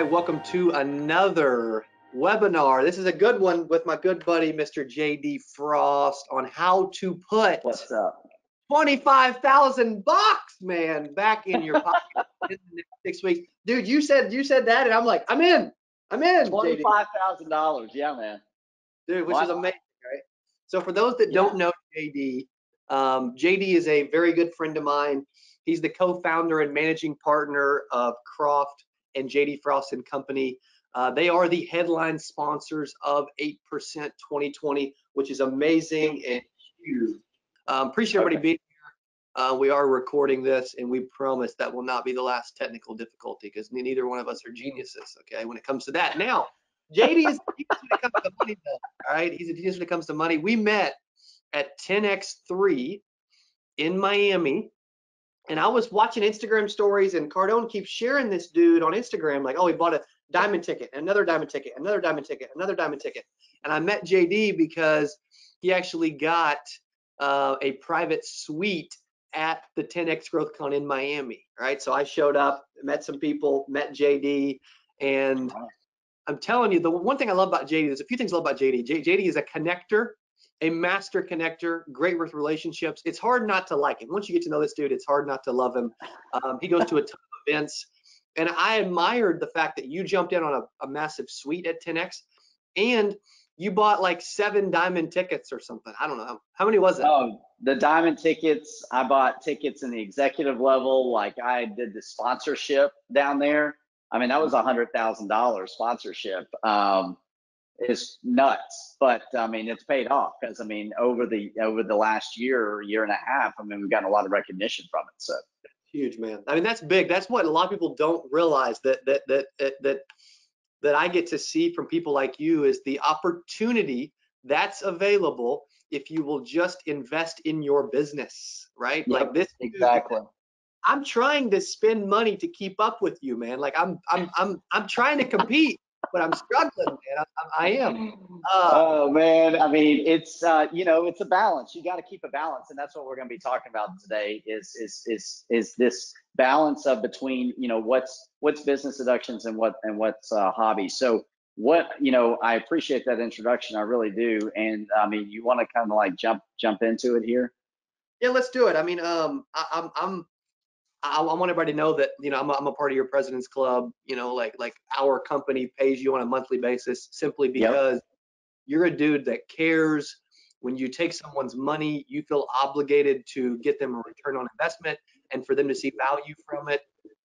right, welcome to another webinar. This is a good one with my good buddy, Mr. JD Frost, on how to put What's up? 25,000 bucks, man, back in your pocket in the next six weeks. Dude, you said you said that, and I'm like, I'm in. I'm in. JD. Twenty-five thousand dollars. Yeah, man. dude, which is amazing, right? So for those that don't know JD, um, JD is a very good friend of mine. He's the co-founder and managing partner of Croft and JD Frost and Company. Uh, they are the headline sponsors of 8% 2020, which is amazing and huge. Um, appreciate everybody Okay. being here. Uh, we are recording this, and we promise that will not be the last technical difficulty because neither one of us are geniuses. Okay, when it comes to that. Now, JD is a genius when it comes to money, though. All right, he's a genius when it comes to money. We met at 10x3 in Miami, and I was watching Instagram stories, and Cardone keeps sharing this dude on Instagram, like, oh, he bought a diamond ticket, another diamond ticket, another diamond ticket, another diamond ticket. And I met JD because he actually got uh, a private suite at the 10x Growth Con in Miami. Right, so I showed up, met some people, met JD, and I'm telling you, the one thing I love about JD, there's a few things I love about JD. J, JD is a connector, a master connector, great with relationships. It's hard not to like him. Once you get to know this dude, it's hard not to love him. Um, he goes to a ton of events. And I admired the fact that you jumped in on a, a massive suite at 10X and you bought like seven diamond tickets or something. I don't know. How, many was it? Oh, the diamond tickets. I bought tickets in the executive level. Like I did the sponsorship down there. I mean, that was a hundred thousand dollars sponsorship. Um, it's nuts, but I mean, it's paid off because I mean, over the over the last year, year and a half, I mean, we've gotten a lot of recognition from it. So. Huge man. I mean that's big. That's what a lot of people don't realize that that that that that, that i get to see from people like you is the opportunity that's available if you will just invest in your business right? Like this exactly. i'm trying to spend money to keep up with you man. Like i'm i'm i'm i'm trying to compete but i'm struggling man i, I am uh, Oh man, I mean, it's uh, you know, it's a balance. You got to keep a balance, and that's what we're going to be talking about today. Is is is is this balance of between you know what's what's business deductions and what and what's uh, hobby. So what you know, I appreciate that introduction. I really do. And I mean, you want to kind of like jump jump into it here. Yeah, let's do it. I mean, um, I, I'm, I'm, I, I want everybody to know that you know I'm a, I'm a part of your President's Club. You know, like like our company pays you on a monthly basis simply Yep. because you're a dude that cares. When you take someone's money, you feel obligated to get them a return on investment and for them to see value from it.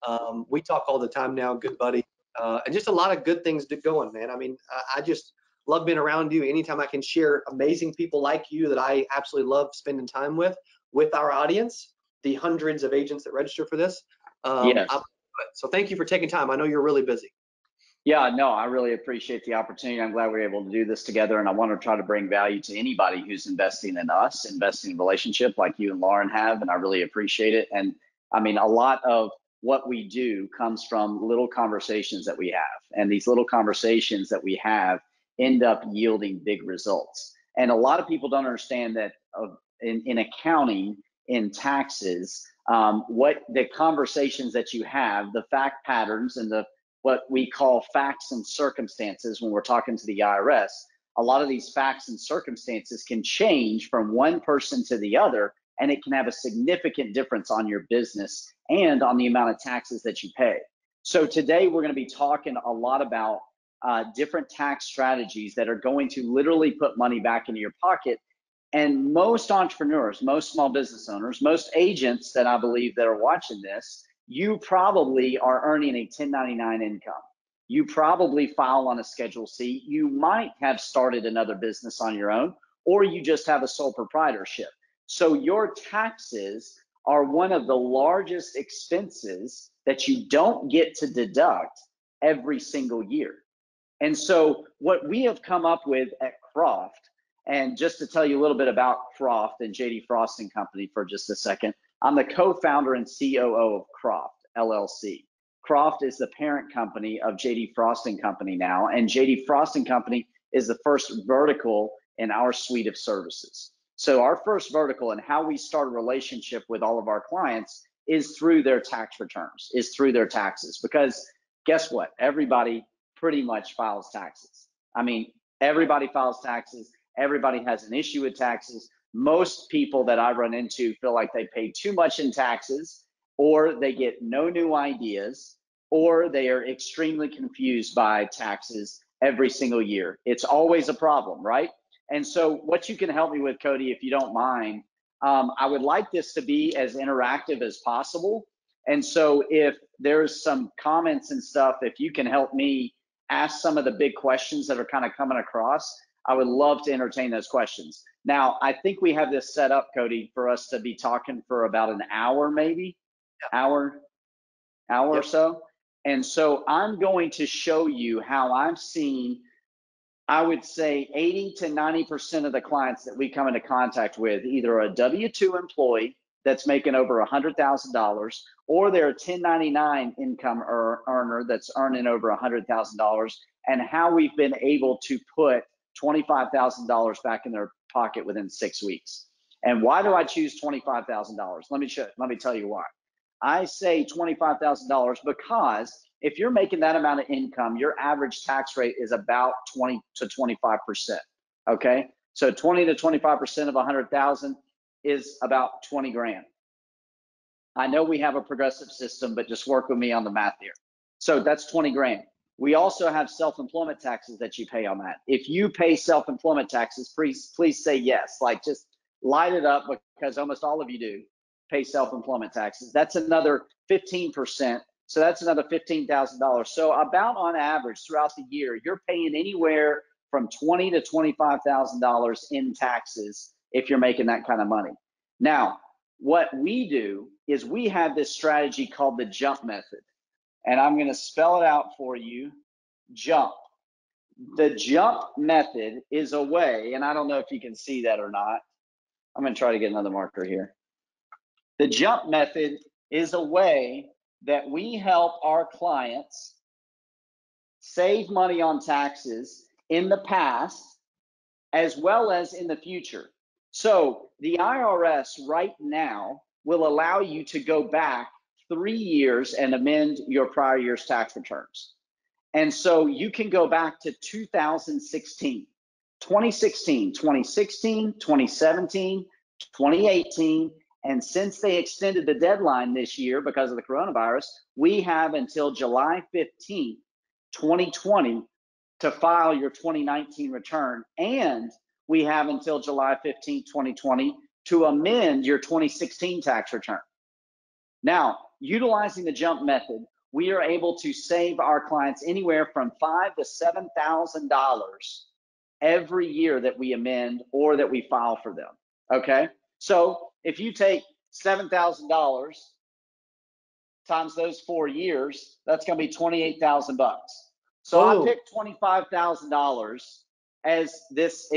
Um, we talk all the time now, good buddy, uh, and just a lot of good things to going, man. I mean, I, I just love being around you. Anytime I can share amazing people like you that I absolutely love spending time with with our audience, the hundreds of agents that register for this. Um, Yes. So thank you for taking time. I know you're really busy. Yeah, no, I really appreciate the opportunity. I'm glad we are able to do this together, and I want to try to bring value to anybody who's investing in us, investing in relationship like you and Lauren have, and I really appreciate it. And I mean, a lot of what we do comes from little conversations that we have, and these little conversations that we have end up yielding big results. And a lot of people don't understand that uh, in, in accounting, in taxes, um, what the conversations that you have, the fact patterns, and the what we call facts and circumstances when we're talking to the IRS. A lot of these facts and circumstances can change from one person to the other, and it can have a significant difference on your business and on the amount of taxes that you pay. So, today we're going to be talking a lot about uh, different tax strategies that are going to literally put money back into your pocket. And most entrepreneurs, most small business owners, most agents that I believe that are watching this, you probably are earning a 1099 income. You probably file on a Schedule C. You might have started another business on your own, or you just have a sole proprietorship. So your taxes are one of the largest expenses that you don't get to deduct every single year. And so what we have come up with at Croft, and just to tell you a little bit about Croft and JD Frost and Company for just a second, I'm the co-founder and COO of Croft LLC. Croft is the parent company of JD Frost and Company now, and JD Frost and Company is the first vertical in our suite of services. So our first vertical and how we start a relationship with all of our clients is through their tax returns, is through their taxes. Because guess what? Everybody pretty much files taxes. I mean, everybody files taxes. Everybody has an issue with taxes. Most people that I run into feel like they pay too much in taxes, or they get no new ideas, or they are extremely confused by taxes every single year. It's always a problem, right? And so, what you can help me with, Cody, if you don't mind, um, I would like this to be as interactive as possible. And so, if there's some comments and stuff, if you can help me ask some of the big questions that are kind of coming across, I would love to entertain those questions. Now, I think we have this set up, Cody, for us to be talking for about an hour, maybe hour, hour yep. or so. And so I'm going to show you how I've seen, I would say 80 to 90% of the clients that we come into contact with, either a W-2 employee that's making over $100,000 or they're a 1099 income earner that's earning over $100,000 and how we've been able to put $25,000 back in their pocket within six weeks. And why do I choose $25,000? Let me show, let me tell you why. I say $25,000 because if you're making that amount of income, your average tax rate is about 20 to 25%. Okay. So 20 to 25% of 100,000 is about 20 grand. I know we have a progressive system, but just work with me on the math here. So that's 20 grand. We also have self-employment taxes that you pay on that. If you pay self-employment taxes, please please say yes. Like just light it up because almost all of you do pay self-employment taxes. That's another 15%. So that's another $15,000. So about on average throughout the year, you're paying anywhere from 20 to $25,000 in taxes if you're making that kind of money. Now, what we do is we have this strategy called the jump method. And I'm going to spell it out for you. Jump. The jump method is a way, and I don't know if you can see that or not. I'm going to try to get another marker here. The jump method is a way that we help our clients save money on taxes in the past as well as in the future. So the IRS right now will allow you to go back three years and amend your prior year's tax returns. And so you can go back to 2016, 2016, 2016, 2017, 2018, and since they extended the deadline this year because of the coronavirus, we have until July 15, 2020 to file your 2019 return. And we have until July 15, 2020 to amend your 2016 tax return. Now, utilizing the jump method, we are able to save our clients anywhere from five to seven thousand dollars every year that we amend or that we file for them. Okay, so if you take $7,000 times those four years, that's going to be 28,000 bucks. So I picked $25,000 as this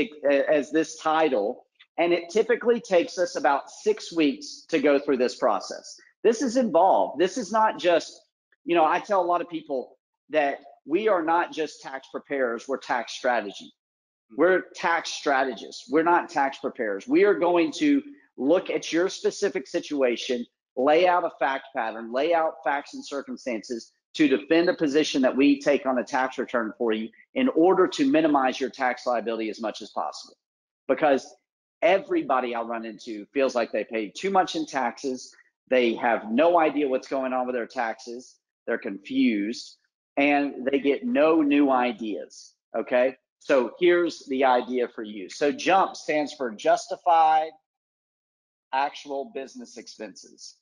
as this title and it typically takes us about 6 weeks to go through this process. This is involved. This is not just, you know, I tell a lot of people that we are not just tax preparers, we're tax strategy. Hmm. We're tax strategists. We're not tax preparers. We are going to look at your specific situation, lay out a fact pattern, lay out facts and circumstances to defend a position that we take on a tax return for you in order to minimize your tax liability as much as possible. Because everybody I'll run into feels like they pay too much in taxes, they have no idea what's going on with their taxes, they're confused, and they get no new ideas. Okay, so here's the idea for you. So JUMP stands for justified actual business expenses.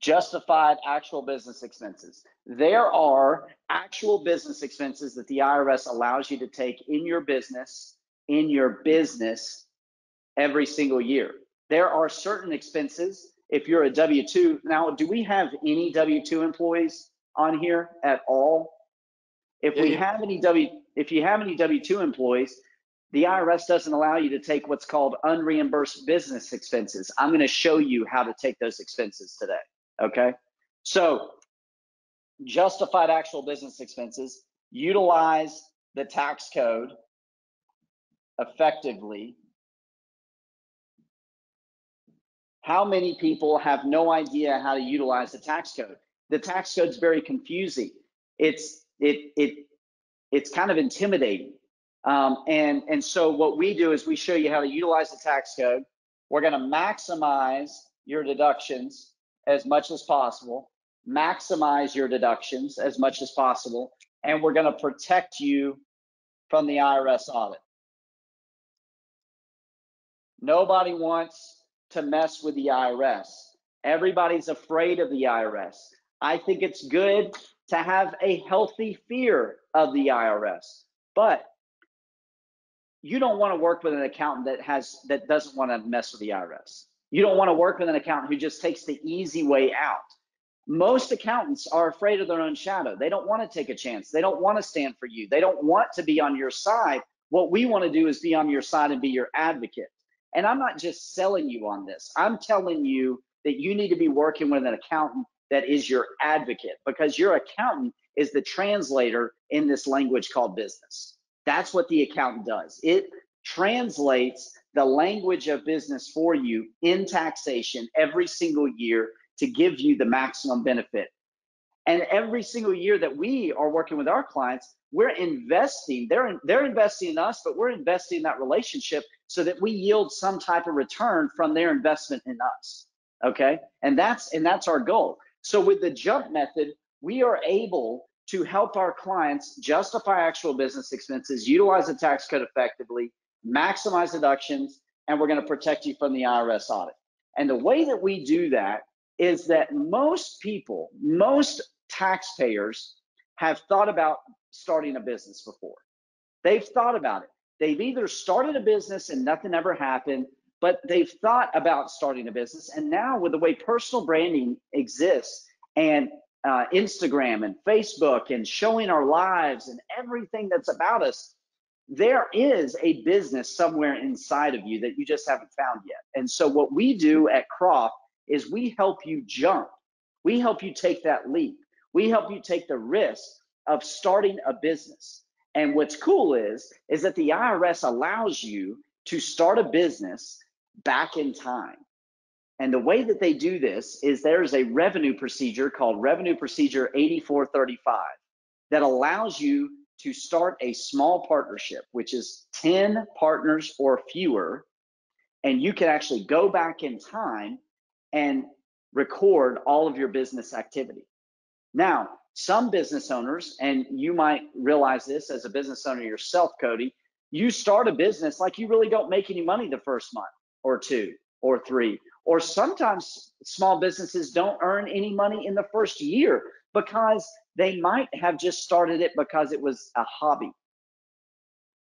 Justified actual business expenses. There are actual business expenses that the IRS allows you to take in your business, in your business every single year. There are certain expenses if you're a W-2. Now, do we have any W-2 employees on here at all? If yeah, we yeah. have any W, if you have any W-2 employees, the IRS doesn't allow you to take what's called unreimbursed business expenses. I'm going to show you how to take those expenses today. Okay. So, justified actual business expenses utilize the tax code effectively. How many people have no idea how to utilize the tax code? The tax code is very confusing. It's it it it's kind of intimidating. Um, and and so what we do is we show you how to utilize the tax code. We're going to maximize your deductions as much as possible, maximize your deductions as much as possible, and we're going to protect you from the IRS audit. Nobody wants to mess with the IRS. Everybody's afraid of the IRS. I think it's good to have a healthy fear of the IRS, but you don't want to work with an accountant that has that doesn't want to mess with the IRS. You don't want to work with an accountant who just takes the easy way out. Most accountants are afraid of their own shadow. They don't want to take a chance. They don't want to stand for you. They don't want to be on your side. What we want to do is be on your side and be your advocate. And I'm not just selling you on this. I'm telling you that you need to be working with an accountant that is your advocate because your accountant is the translator in this language called business. That's what the accountant does. It translates the language of business for you in taxation every single year to give you the maximum benefit. And every single year that we are working with our clients, we're investing, they're, they're investing in us, but we're investing in that relationship so that we yield some type of return from their investment in us. Okay. And that's, and that's our goal. So with the jump method, we are able to help our clients justify actual business expenses, utilize the tax code effectively, maximize deductions, and we're going to protect you from the IRS audit. And the way that we do that is that most people, most taxpayers have thought about starting a business before. They've thought about it. They've either started a business and nothing ever happened, but they've thought about starting a business. And now, with the way personal branding exists and uh, Instagram and Facebook and showing our lives and everything that's about us, there is a business somewhere inside of you that you just haven't found yet. And so, what we do at Croft is we help you jump. We help you take that leap. We help you take the risk of starting a business. And what's cool is is that the IRS allows you to start a business back in time. And the way that they do this is there's a revenue procedure called Revenue Procedure 8435 that allows you to start a small partnership, which is 10 partners or fewer. And you can actually go back in time and record all of your business activity. Now, some business owners, and you might realize this as a business owner yourself, Cody, you start a business like you really don't make any money the first month or two or three. Or sometimes small businesses don't earn any money in the first year because they might have just started it because it was a hobby.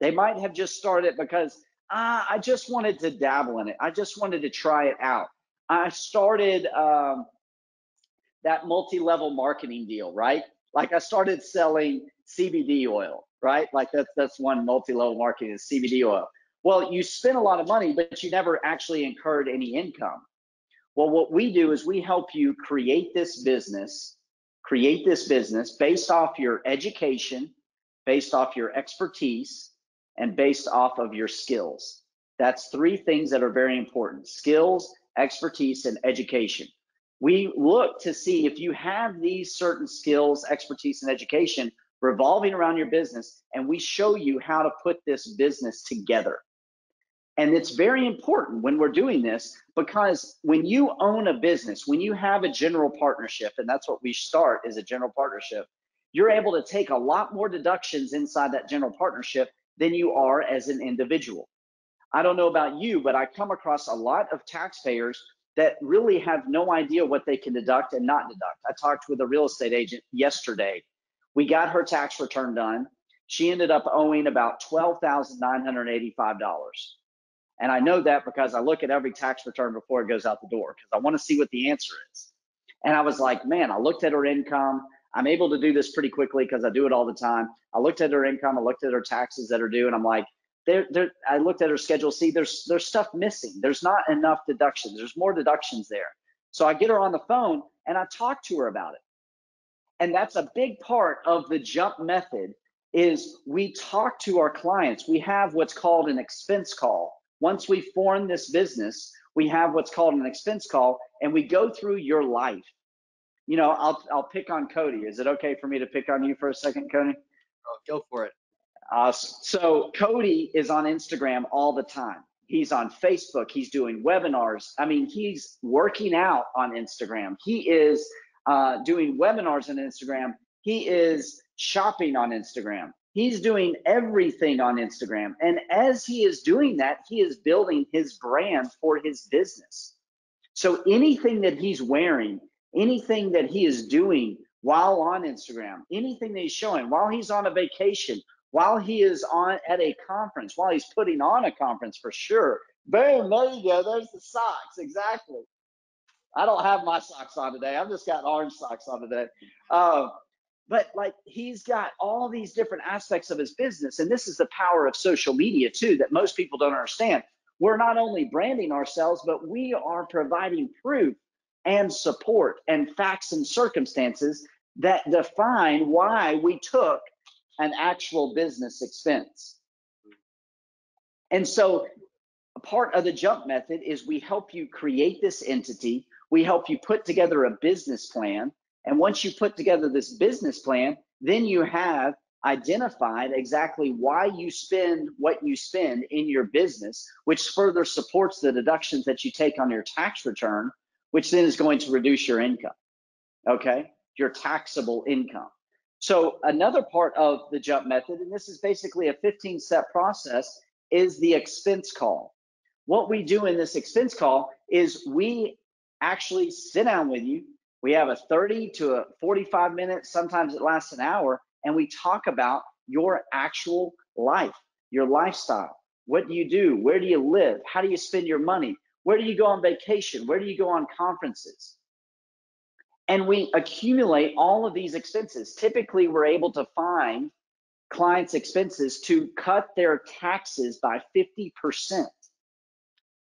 They might have just started it because ah, I just wanted to dabble in it. I just wanted to try it out. I started um, that multi-level marketing deal, right? Like I started selling CBD oil, right? Like that's that's one multi-level marketing is CBD oil. Well, you spent a lot of money, but you never actually incurred any income. Well, what we do is we help you create this business, create this business based off your education, based off your expertise, and based off of your skills. That's three things that are very important skills, expertise, and education. We look to see if you have these certain skills, expertise, and education revolving around your business, and we show you how to put this business together. And it's very important when we're doing this because when you own a business, when you have a general partnership, and that's what we start is a general partnership, you're able to take a lot more deductions inside that general partnership than you are as an individual. I don't know about you, but I come across a lot of taxpayers that really have no idea what they can deduct and not deduct. I talked with a real estate agent yesterday. We got her tax return done. She ended up owing about $12,985. And I know that because I look at every tax return before it goes out the door because I want to see what the answer is. And I was like, man, I looked at her income. I'm able to do this pretty quickly because I do it all the time. I looked at her income, I looked at her taxes that are due, and I'm like, there, there, I looked at her schedule. See, there's there's stuff missing. There's not enough deductions. There's more deductions there. So I get her on the phone and I talk to her about it. And that's a big part of the jump method is we talk to our clients. We have what's called an expense call. Once we form this business, we have what's called an expense call and we go through your life. You know, I'll, I'll pick on Cody. Is it okay for me to pick on you for a second, Cody? Oh, go for it. Uh, so Cody is on Instagram all the time. He's on Facebook. He's doing webinars. I mean, he's working out on Instagram. He is uh, doing webinars on Instagram. He is shopping on Instagram. He's doing everything on Instagram. And as he is doing that, he is building his brand for his business. So anything that he's wearing, anything that he is doing while on Instagram, anything that he's showing while he's on a vacation, while he is on at a conference, while he's putting on a conference for sure. Boom, there you go. There's the socks. Exactly. I don't have my socks on today. I've just got orange socks on today. Uh, but like he's got all these different aspects of his business and this is the power of social media too that most people don't understand. We're not only branding ourselves but we are providing proof and support and facts and circumstances that define why we took an actual business expense. And so part of the jump method is we help you create this entity. We help you put together a business plan and once you put together this business plan, then you have identified exactly why you spend what you spend in your business, which further supports the deductions that you take on your tax return, which then is going to reduce your income. Okay, your taxable income. So another part of the jump method, and this is basically a 15 step process, is the expense call. What we do in this expense call is we actually sit down with you, we have a 30 to a 45 minutes, sometimes it lasts an hour, and we talk about your actual life, your lifestyle. What do you do? Where do you live? How do you spend your money? Where do you go on vacation? Where do you go on conferences? And we accumulate all of these expenses. Typically, we're able to find clients' expenses to cut their taxes by 50%.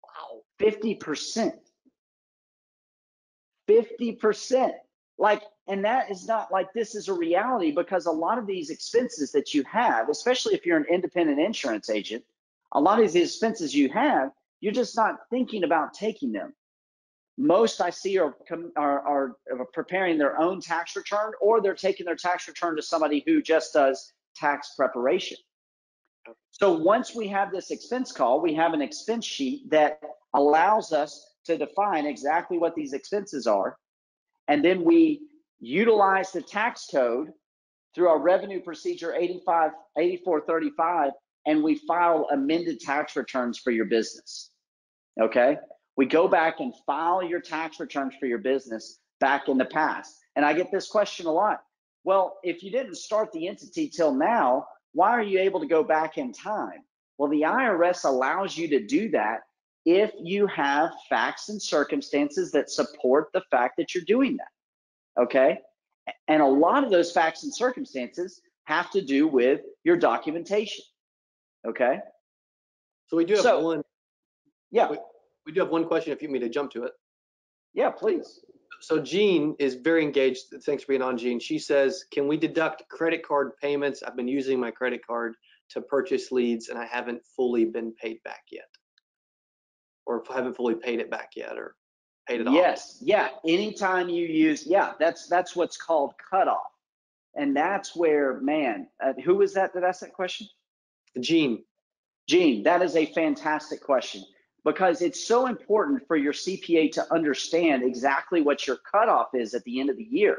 Wow, 50%. 50%. Like, and that is not like this is a reality because a lot of these expenses that you have, especially if you're an independent insurance agent, a lot of these expenses you have, you're just not thinking about taking them. Most I see are, are, are preparing their own tax return or they're taking their tax return to somebody who just does tax preparation. So once we have this expense call, we have an expense sheet that allows us to define exactly what these expenses are. And then we utilize the tax code through our revenue procedure 85, 8435, and we file amended tax returns for your business. Okay? We go back and file your tax returns for your business back in the past. And I get this question a lot. Well, if you didn't start the entity till now, why are you able to go back in time? Well, the IRS allows you to do that if you have facts and circumstances that support the fact that you're doing that. Okay. And a lot of those facts and circumstances have to do with your documentation. Okay. So we do have So- one, Yeah. we, we do have one question if you want me to jump to it. Yeah, please. So Jean is very engaged. Thanks for being on, Jean. She says, can we deduct credit card payments? I've been using my credit card to purchase leads and I haven't fully been paid back yet. Or haven't fully paid it back yet or paid it off. Yes. Yeah. Anytime you use, yeah, that's that's what's called cutoff. And that's where, man, uh, who was that that asked that question? Jean, Gene, that is a fantastic question because it's so important for your CPA to understand exactly what your cutoff is at the end of the year.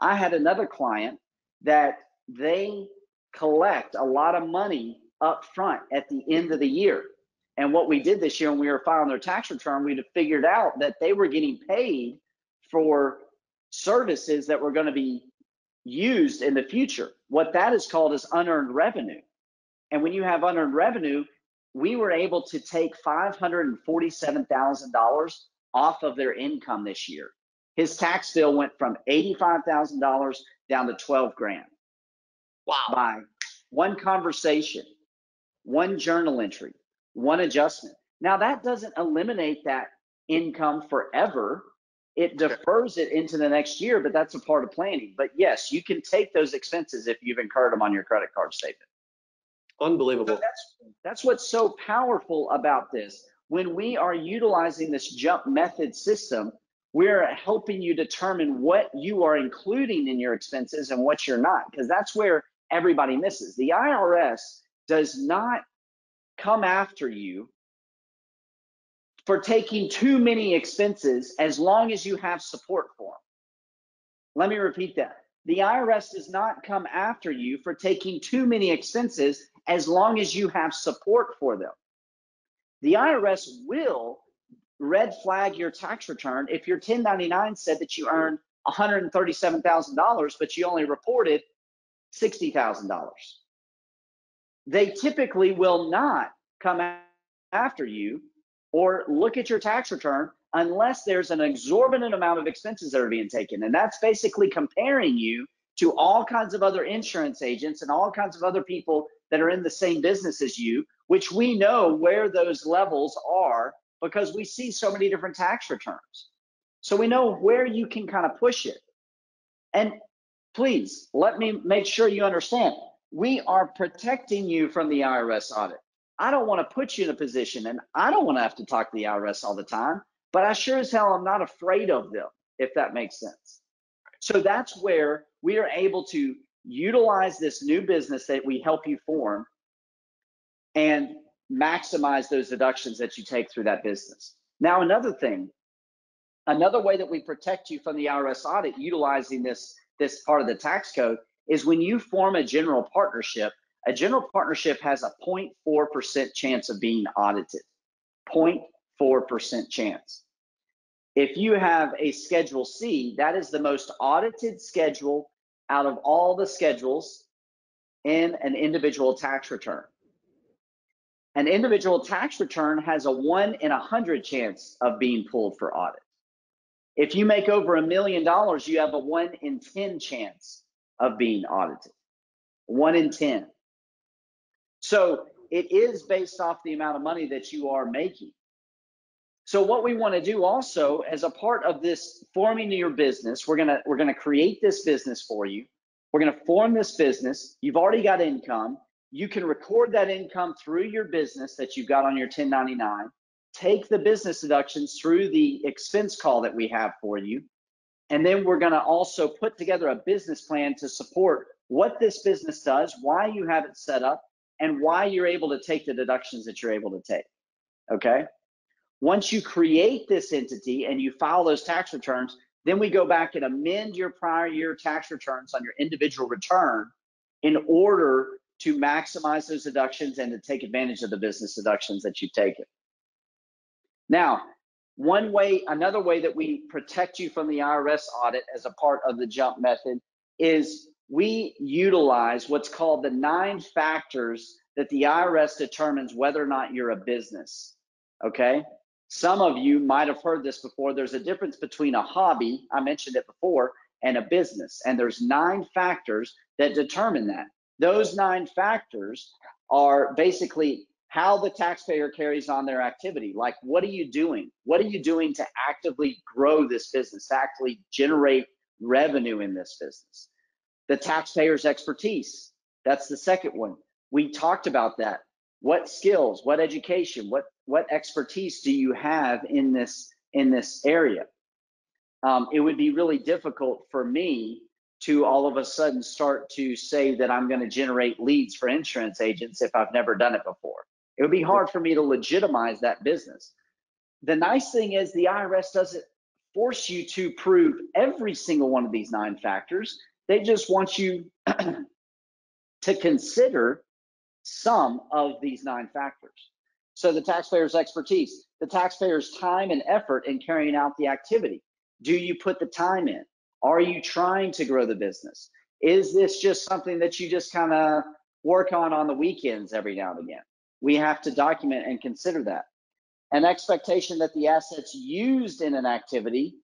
I had another client that they collect a lot of money up front at the end of the year. And what we did this year when we were filing their tax return, we figured out that they were getting paid for services that were going to be used in the future. What that is called is unearned revenue. And when you have unearned revenue, we were able to take $547,000 off of their income this year. His tax bill went from $85,000 down to 12 grand wow. by one conversation, one journal entry, one adjustment. Now that doesn't eliminate that income forever. It defers it into the next year, but that's a part of planning. But yes, you can take those expenses if you've incurred them on your credit card statement. So Unbelievable. that's that's what's so powerful about this. when we are utilizing this jump method system, we're helping you determine what you are including in your expenses and what you're not, because that's where everybody misses. The IRS does not come after you for taking too many expenses as long as you have support for them. Let me repeat that. The IRS does not come after you for taking too many expenses as long as you have support for them. The IRS will red flag your tax return if your 1099 said that you earned $137,000, but you only reported $60,000. They typically will not come after you or look at your tax return unless there's an exorbitant amount of expenses that are being taken. And that's basically comparing you to all kinds of other insurance agents and all kinds of other people that are in the same business as you, which we know where those levels are because we see so many different tax returns. So we know where you can kind of push it. And please let me make sure you understand we are protecting you from the IRS audit. I don't want to put you in a position and I don't want to have to talk to the IRS all the time, but I sure as hell I'm not afraid of them, if that makes sense. So that's where we are able to utilize this new business that we help you form and maximize those deductions that you take through that business. Now, another thing, another way that we protect you from the IRS audit utilizing this, this part of the tax code is when you form a general partnership, a general partnership has a 0.4% chance of being audited. 0.4% chance. If you have a Schedule C, that is the most audited schedule out of all the schedules in an individual tax return. An individual tax return has a one in a hundred chance of being pulled for audit. If you make over a million dollars, you have a one in 10 chance of being audited. One in 10. So it is based off the amount of money that you are making. So what we want to do also as a part of this forming your business, we're gonna we're gonna create this business for you. We're gonna form this business. You've already got income. You can record that income through your business that you've got on your 1099. Take the business deductions through the expense call that we have for you. And then we're gonna also put together a business plan to support what this business does, why you have it set up, and why you're able to take the deductions that you're able to take. Okay. Once you create this entity and you file those tax returns, then we go back and amend your prior year tax returns on your individual return in order to maximize those deductions and to take advantage of the business deductions that you've taken. Now, one way, another way that we protect you from the IRS audit as a part of the jump method is we utilize what's called the nine factors that the IRS determines whether or not you're a business. Okay. Some of you might have heard this before. There's a difference between a hobby, I mentioned it before, and a business. And there's nine factors that determine that. Those nine factors are basically how the taxpayer carries on their activity. Like, what are you doing? What are you doing to actively grow this business, to actually generate revenue in this business? The taxpayer's expertise. That's the second one. We talked about that. What skills, what education, what what expertise do you have in this in this area? Um, it would be really difficult for me to all of a sudden start to say that I'm going to generate leads for insurance agents if I've never done it before. It would be hard for me to legitimize that business. The nice thing is the IRS doesn't force you to prove every single one of these nine factors. They just want you to consider some of these nine factors. So the taxpayer's expertise, the taxpayer's time and effort in carrying out the activity. Do you put the time in? Are you trying to grow the business? Is this just something that you just kind of work on on the weekends every now and again? We have to document and consider that. An expectation that the assets used in an activity,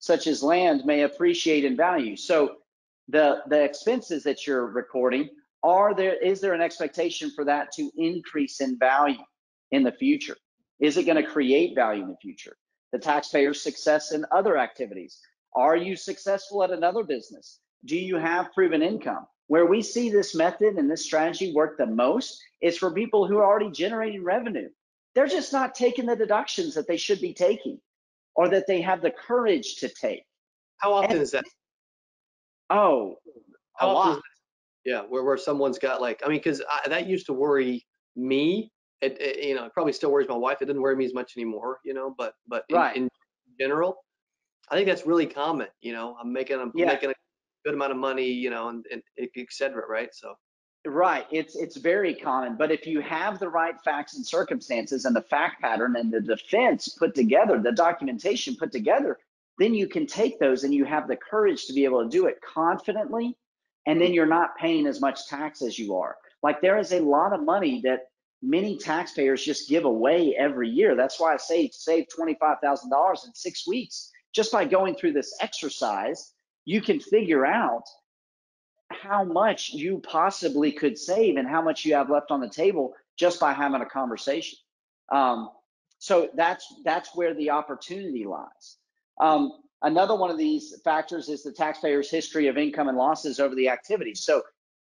such as land, may appreciate in value. So the, the expenses that you're recording, are there is there an expectation for that to increase in value? in the future? Is it going to create value in the future? The taxpayer's success in other activities. Are you successful at another business? Do you have proven income? Where we see this method and this strategy work the most is for people who are already generating revenue. they're just not taking the deductions that they should be taking or that they have the courage to take. How often And- is that? Oh, a How is lot. Yeah, where, where someone's got like, I mean, because that used to worry me. It, it, you know, it probably still worries my wife. It doesn't worry me as much anymore, you know, but, but in, Right. in general, I think that's really common, you know, I'm making, I'm Yeah. making a good amount of money, you know, and, and et et cetera, right? So, Right. It's it's very common. But if you have the right facts and circumstances and the fact pattern and the defense put together, the documentation put together, then you can take those and you have the courage to be able to do it confidently. And then you're not paying as much tax as you are. Like there is a lot of money that many taxpayers just give away every year. That's why I say save $25,000 in six weeks. Just by going through this exercise, you can figure out how much you possibly could save and how much you have left on the table just by having a conversation. Um, so that's that's where the opportunity lies. Um, another one of these factors is the taxpayer's history of income and losses over the activity. So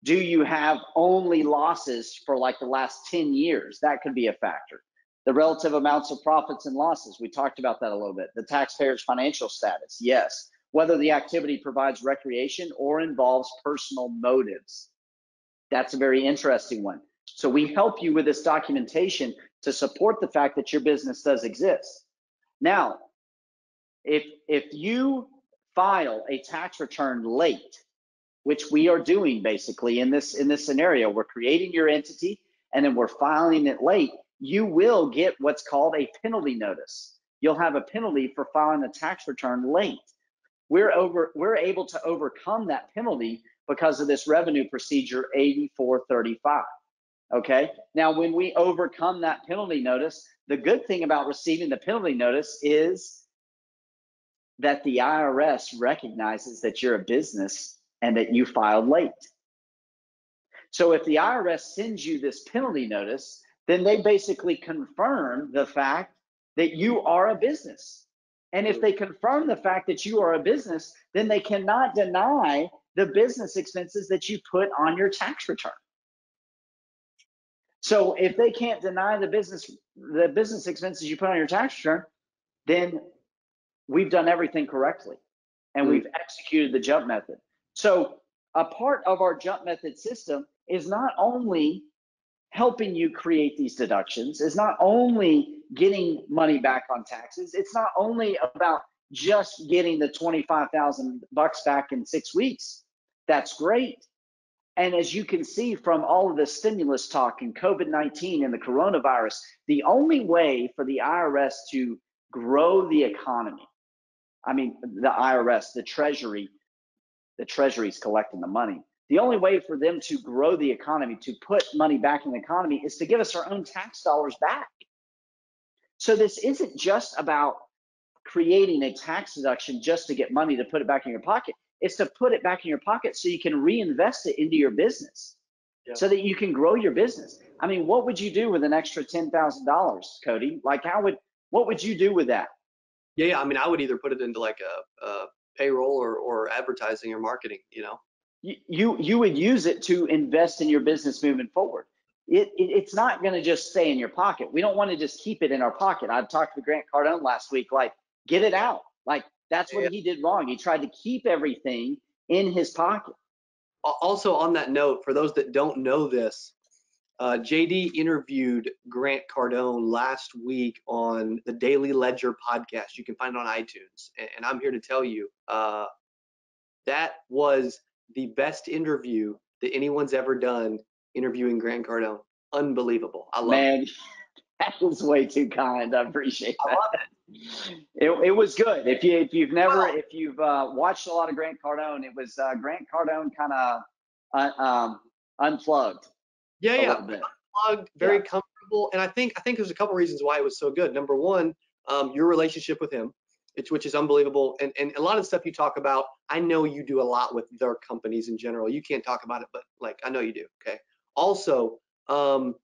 do you have only losses for like the last 10 years? That could be a factor. The relative amounts of profits and losses, we talked about that a little bit. The taxpayer's financial status, yes whether the activity provides recreation or involves personal motives. That's a very interesting one. So we help you with this documentation to support the fact that your business does exist. Now, if if you file a tax return late, which we are doing basically in this in this scenario, we're creating your entity and then we're filing it late, you will get what's called a penalty notice. You'll have a penalty for filing a tax return late we're over we're able to overcome that penalty because of this revenue procedure 8435 okay? Now when we overcome that penalty notice the good thing about receiving the penalty notice is that the IRS recognizes that you're a business and that you filed late. So if the IRS sends you this penalty notice then they basically confirm the fact that you are a business and if they confirm the fact that you are a business, then they cannot deny the business expenses that you put on your tax return. So if they can't deny the business the business expenses you put on your tax return, then we've done everything correctly and hmm. we've executed the jump method. So a part of our jump method system is not only helping you create these deductions, is not only getting money back on taxes. It's not only about just getting the 25,000 bucks back in 6 weeks. That's great. And as you can see from all of the stimulus talk and COVID-19 and the coronavirus, the only way for the IRS to grow the economy, I mean, the IRS, the Treasury, the Treasury's collecting the money. The only way for them to grow the economy, to put money back in the economy, is to give us our own tax dollars back. So this isn't just about creating a tax deduction just to get money to put it back in your pocket. It's to put it back in your pocket so you can reinvest it into your business Yeah. so that you can grow your business. I mean, what would you do with an extra $10,000, Cody? Like how would, what would you do with that? yeah, yeah, I mean, I would either put it into like a, a payroll or, or advertising or marketing, you know? You, you, you would use it to invest in your business moving forward. It, it, it's not going to just stay in your pocket. We don't want to just keep it in our pocket. I talked to Grant Cardone last week, like, get it out. Like, that's what Yeah. he did wrong. He tried to keep everything in his pocket. Also, on that note, for those that don't know this, uh, JD interviewed Grant Cardone last week on the Daily Ledger podcast. You can find it on iTunes. And, and I'm here to tell you uh, that was the best interview that anyone's ever done interviewing Grant Cardone. Unbelievable. I love it. Man, that was way too kind. I appreciate that. I love it. It, it was good. If you if you've never Well- if you've uh, watched a lot of Grant Cardone, it was uh, Grant Cardone kind of uh, um, unplugged Yeah, a yeah. little bit. Unplugged, very Yeah. comfortable. And I think I think there's a couple reasons why it was so good. Number one, um, your relationship with him, it's, which is unbelievable. And and a lot of the stuff you talk about, I know you do a lot with their companies in general. You can't talk about it, but like I know you do. Okay. Also, um,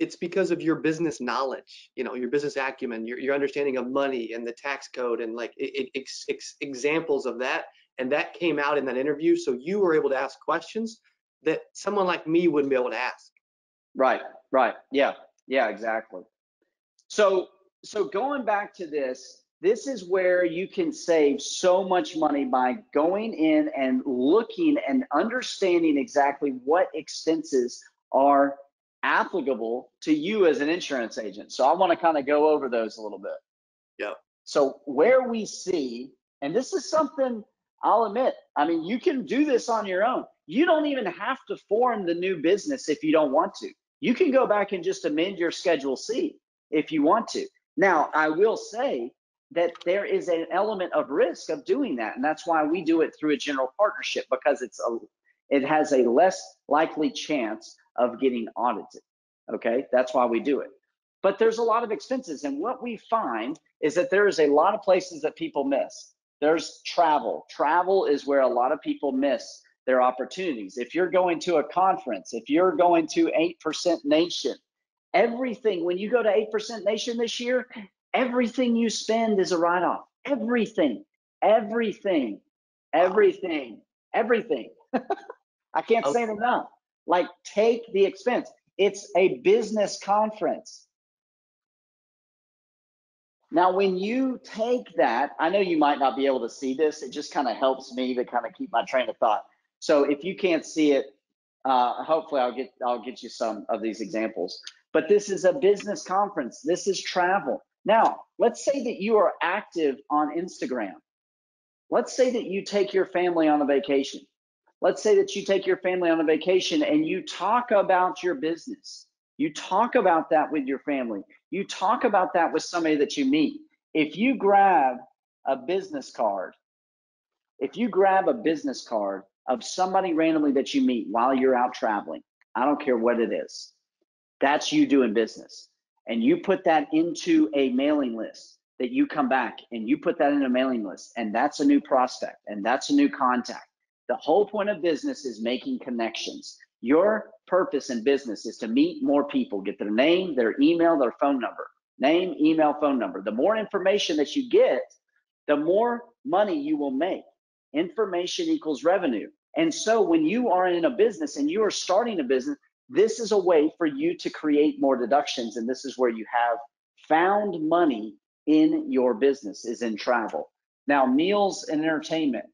it's because of your business knowledge, you know, your business acumen, your, your understanding of money and the tax code and like it, it, ex, ex, examples of that. And that came out in that interview. So you were able to ask questions that someone like me wouldn't be able to ask. Right, right. Yeah, yeah, exactly. So, so going back to this, this is where you can save so much money by going in and looking and understanding exactly what expenses are applicable to you as an insurance agent. So I want to kind of go over those a little bit. Yep. So where we see, and this is something I'll admit, I mean, you can do this on your own. You don't even have to form the new business if you don't want to. You can go back and just amend your Schedule C if you want to. Now, I will say that there is an element of risk of doing that, and that's why we do it through a general partnership because it's a it has a less likely chance of getting audited. Okay, that's why we do it. But there's a lot of expenses, and what we find is that there is a lot of places that people miss. There's travel. Travel is where a lot of people miss their opportunities. If you're going to a conference, if you're going to 8% Nation, everything, when you go to 8% Nation this year, everything you spend is a write off. Everything, everything, everything, everything. I can't say it enough. Like, take the expense. It's a business conference. Now, when you take that, I know you might not be able to see this. It just kind of helps me to kind of keep my train of thought. So if you can't see it, uh, hopefully I'll get I'll get you some of these examples. But this is a business conference. This is travel. Now, let's say that you are active on Instagram. Let's say that you take your family on a vacation. Let's say that you take your family on a vacation and you talk about your business. You talk about that with your family. You talk about that with somebody that you meet. If you grab a business card, if you grab a business card of somebody randomly that you meet while you're out traveling, I don't care what it is, that's you doing business. And you put that into a mailing list that you come back and you put that in a mailing list, and that's a new prospect and that's a new contact. The whole point of business is making connections. Your purpose in business is to meet more people, get their name, their email, their phone number. Name, email, phone number. The more information that you get, the more money you will make. Information equals revenue. And so when you are in a business and you are starting a business, this is a way for you to create more deductions. And this is where you have found money in your business is in travel. Now, meals and entertainment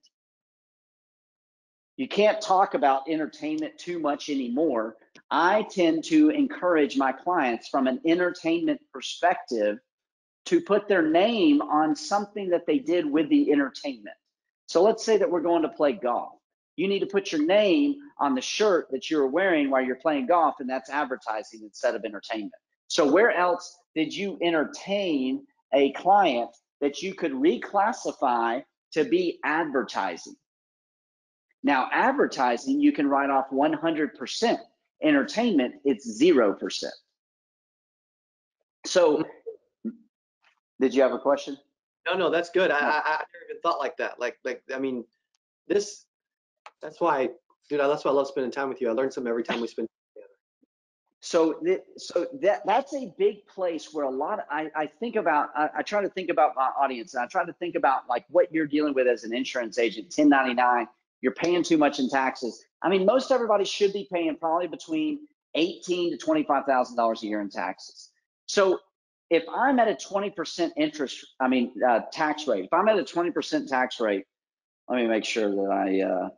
you can't talk about entertainment too much anymore. I tend to encourage my clients from an entertainment perspective to put their name on something that they did with the entertainment. So let's say that we're going to play golf. You need to put your name on the shirt that you're wearing while you're playing golf, and that's advertising instead of entertainment. So, where else did you entertain a client that you could reclassify to be advertising? Now, advertising, you can write off 100%. Entertainment, it's 0%. So, did you have a question? No, no, that's good. I, I, I never even thought like that. Like, like, I mean, this, that's why, dude, that's why I love spending time with you. I learn something every time we spend together. So, so that that's a big place where a lot of, I, I think about, I, I try to think about my audience and I try to think about like what you're dealing with as an insurance agent, 1099, you're paying too much in taxes. I mean, most everybody should be paying probably between eighteen to twenty-five thousand dollars a year in taxes. So if I'm at a 20% interest, I mean uh, tax rate. If I'm at a 20% tax rate, let me make sure that I uh,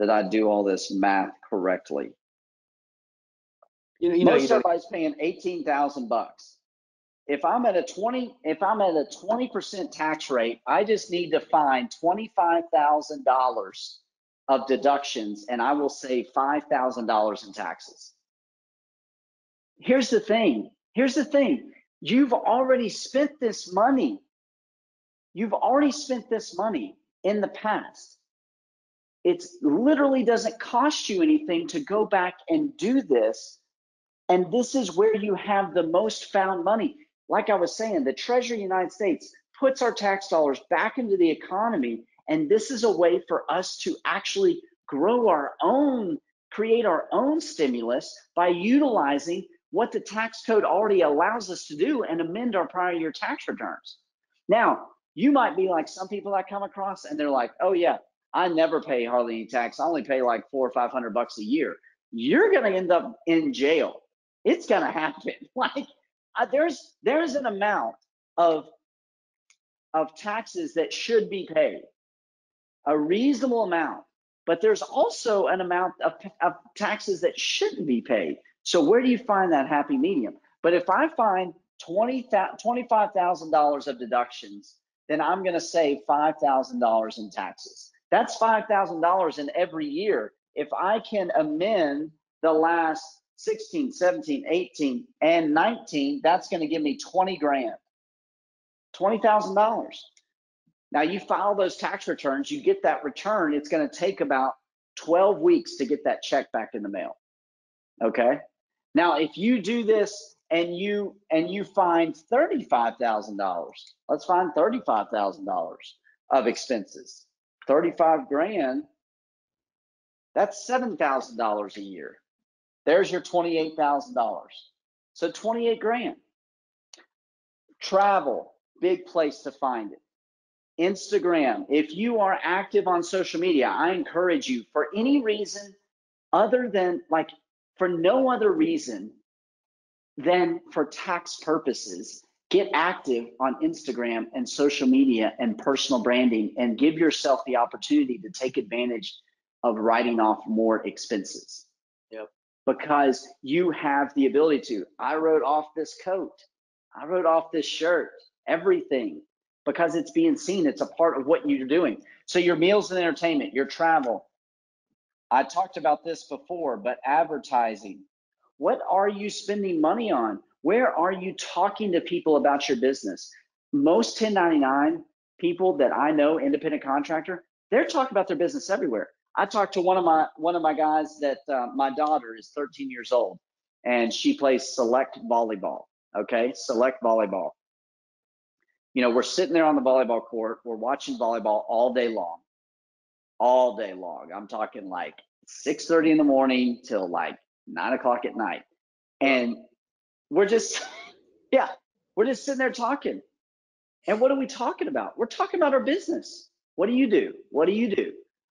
that I do all this math correctly. You know, you know, most everybody's paying 18,000 bucks. If I'm at a 20, if I'm at a 20% tax rate, I just need to find $25,000 of deductions and I will save $5,000 in taxes. Here's the thing. Here's the thing. You've already spent this money. You've already spent this money in the past. It literally doesn't cost you anything to go back and do this. And this is where you have the most found money. Like I was saying, the Treasury of the United States puts our tax dollars back into the economy and this is a way for us to actually grow our own, create our own stimulus by utilizing what the tax code already allows us to do and amend our prior year tax returns. Now, you might be like some people I come across and they're like, oh yeah, I never pay hardly any tax. I only pay like four or 500 bucks a year. You're going to end up in jail. It's going to happen. Like uh, there's there's an amount of of taxes that should be paid, a reasonable amount, but there's also an amount of, of taxes that shouldn't be paid. So where do you find that happy medium? But if I find $20, $25,000 of deductions, then I'm going to save $5,000 in taxes. That's $5,000 in every year. If I can amend the last 16, 17, 18, and 19, that's going to give me 20 grand, $20,000. Now you file those tax returns, you get that return. It's going to take about 12 weeks to get that check back in the mail. Okay. Now, if you do this and you and you find $35,000, let's find $35,000 of expenses. 35 grand, that's $7,000 a year. There's your $28,000. So 28 grand. Travel, big place to find it. Instagram, if you are active on social media, I encourage you for any reason other than like for no other reason than for tax purposes, get active on Instagram and social media and personal branding and give yourself the opportunity to take advantage of writing off more expenses. Yep. Because you have the ability to. I wrote off this coat. I wrote off this shirt, everything because it's being seen. It's a part of what you're doing. So your meals and entertainment, your travel. I talked about this before, but advertising. What are you spending money on? Where are you talking to people about your business? Most 1099 people that I know, independent contractor, they're talking about their business everywhere. I talked to one of my one of my guys that uh, my daughter is 13 years old and she plays select volleyball. Okay, select volleyball you know, we're sitting there on the volleyball court, we're watching volleyball all day long, all day long. I'm talking like 6:30 in the morning till like nine o'clock at night, and we're just, yeah, we're just sitting there talking. And what are we talking about? We're talking about our business. What do you do? What do you do?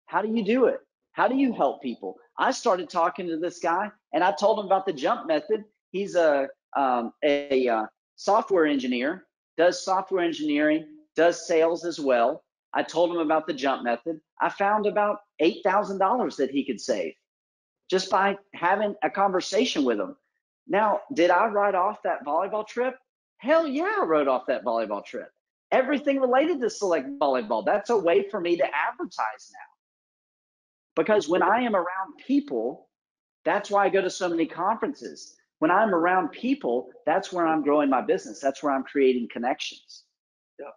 How do you do it? How do you help people? I started talking to this guy, and I told him about the jump method. He's a um, a, a uh, software engineer does software engineering, does sales as well. I told him about the jump method. I found about $8,000 that he could save just by having a conversation with him. Now, did I write off that volleyball trip? Hell yeah, I wrote off that volleyball trip. Everything related to select volleyball. That's a way for me to advertise now. Because when I am around people, that's why I go to so many conferences when I'm around people, that's where I'm growing my business. That's where I'm creating connections. Yeah.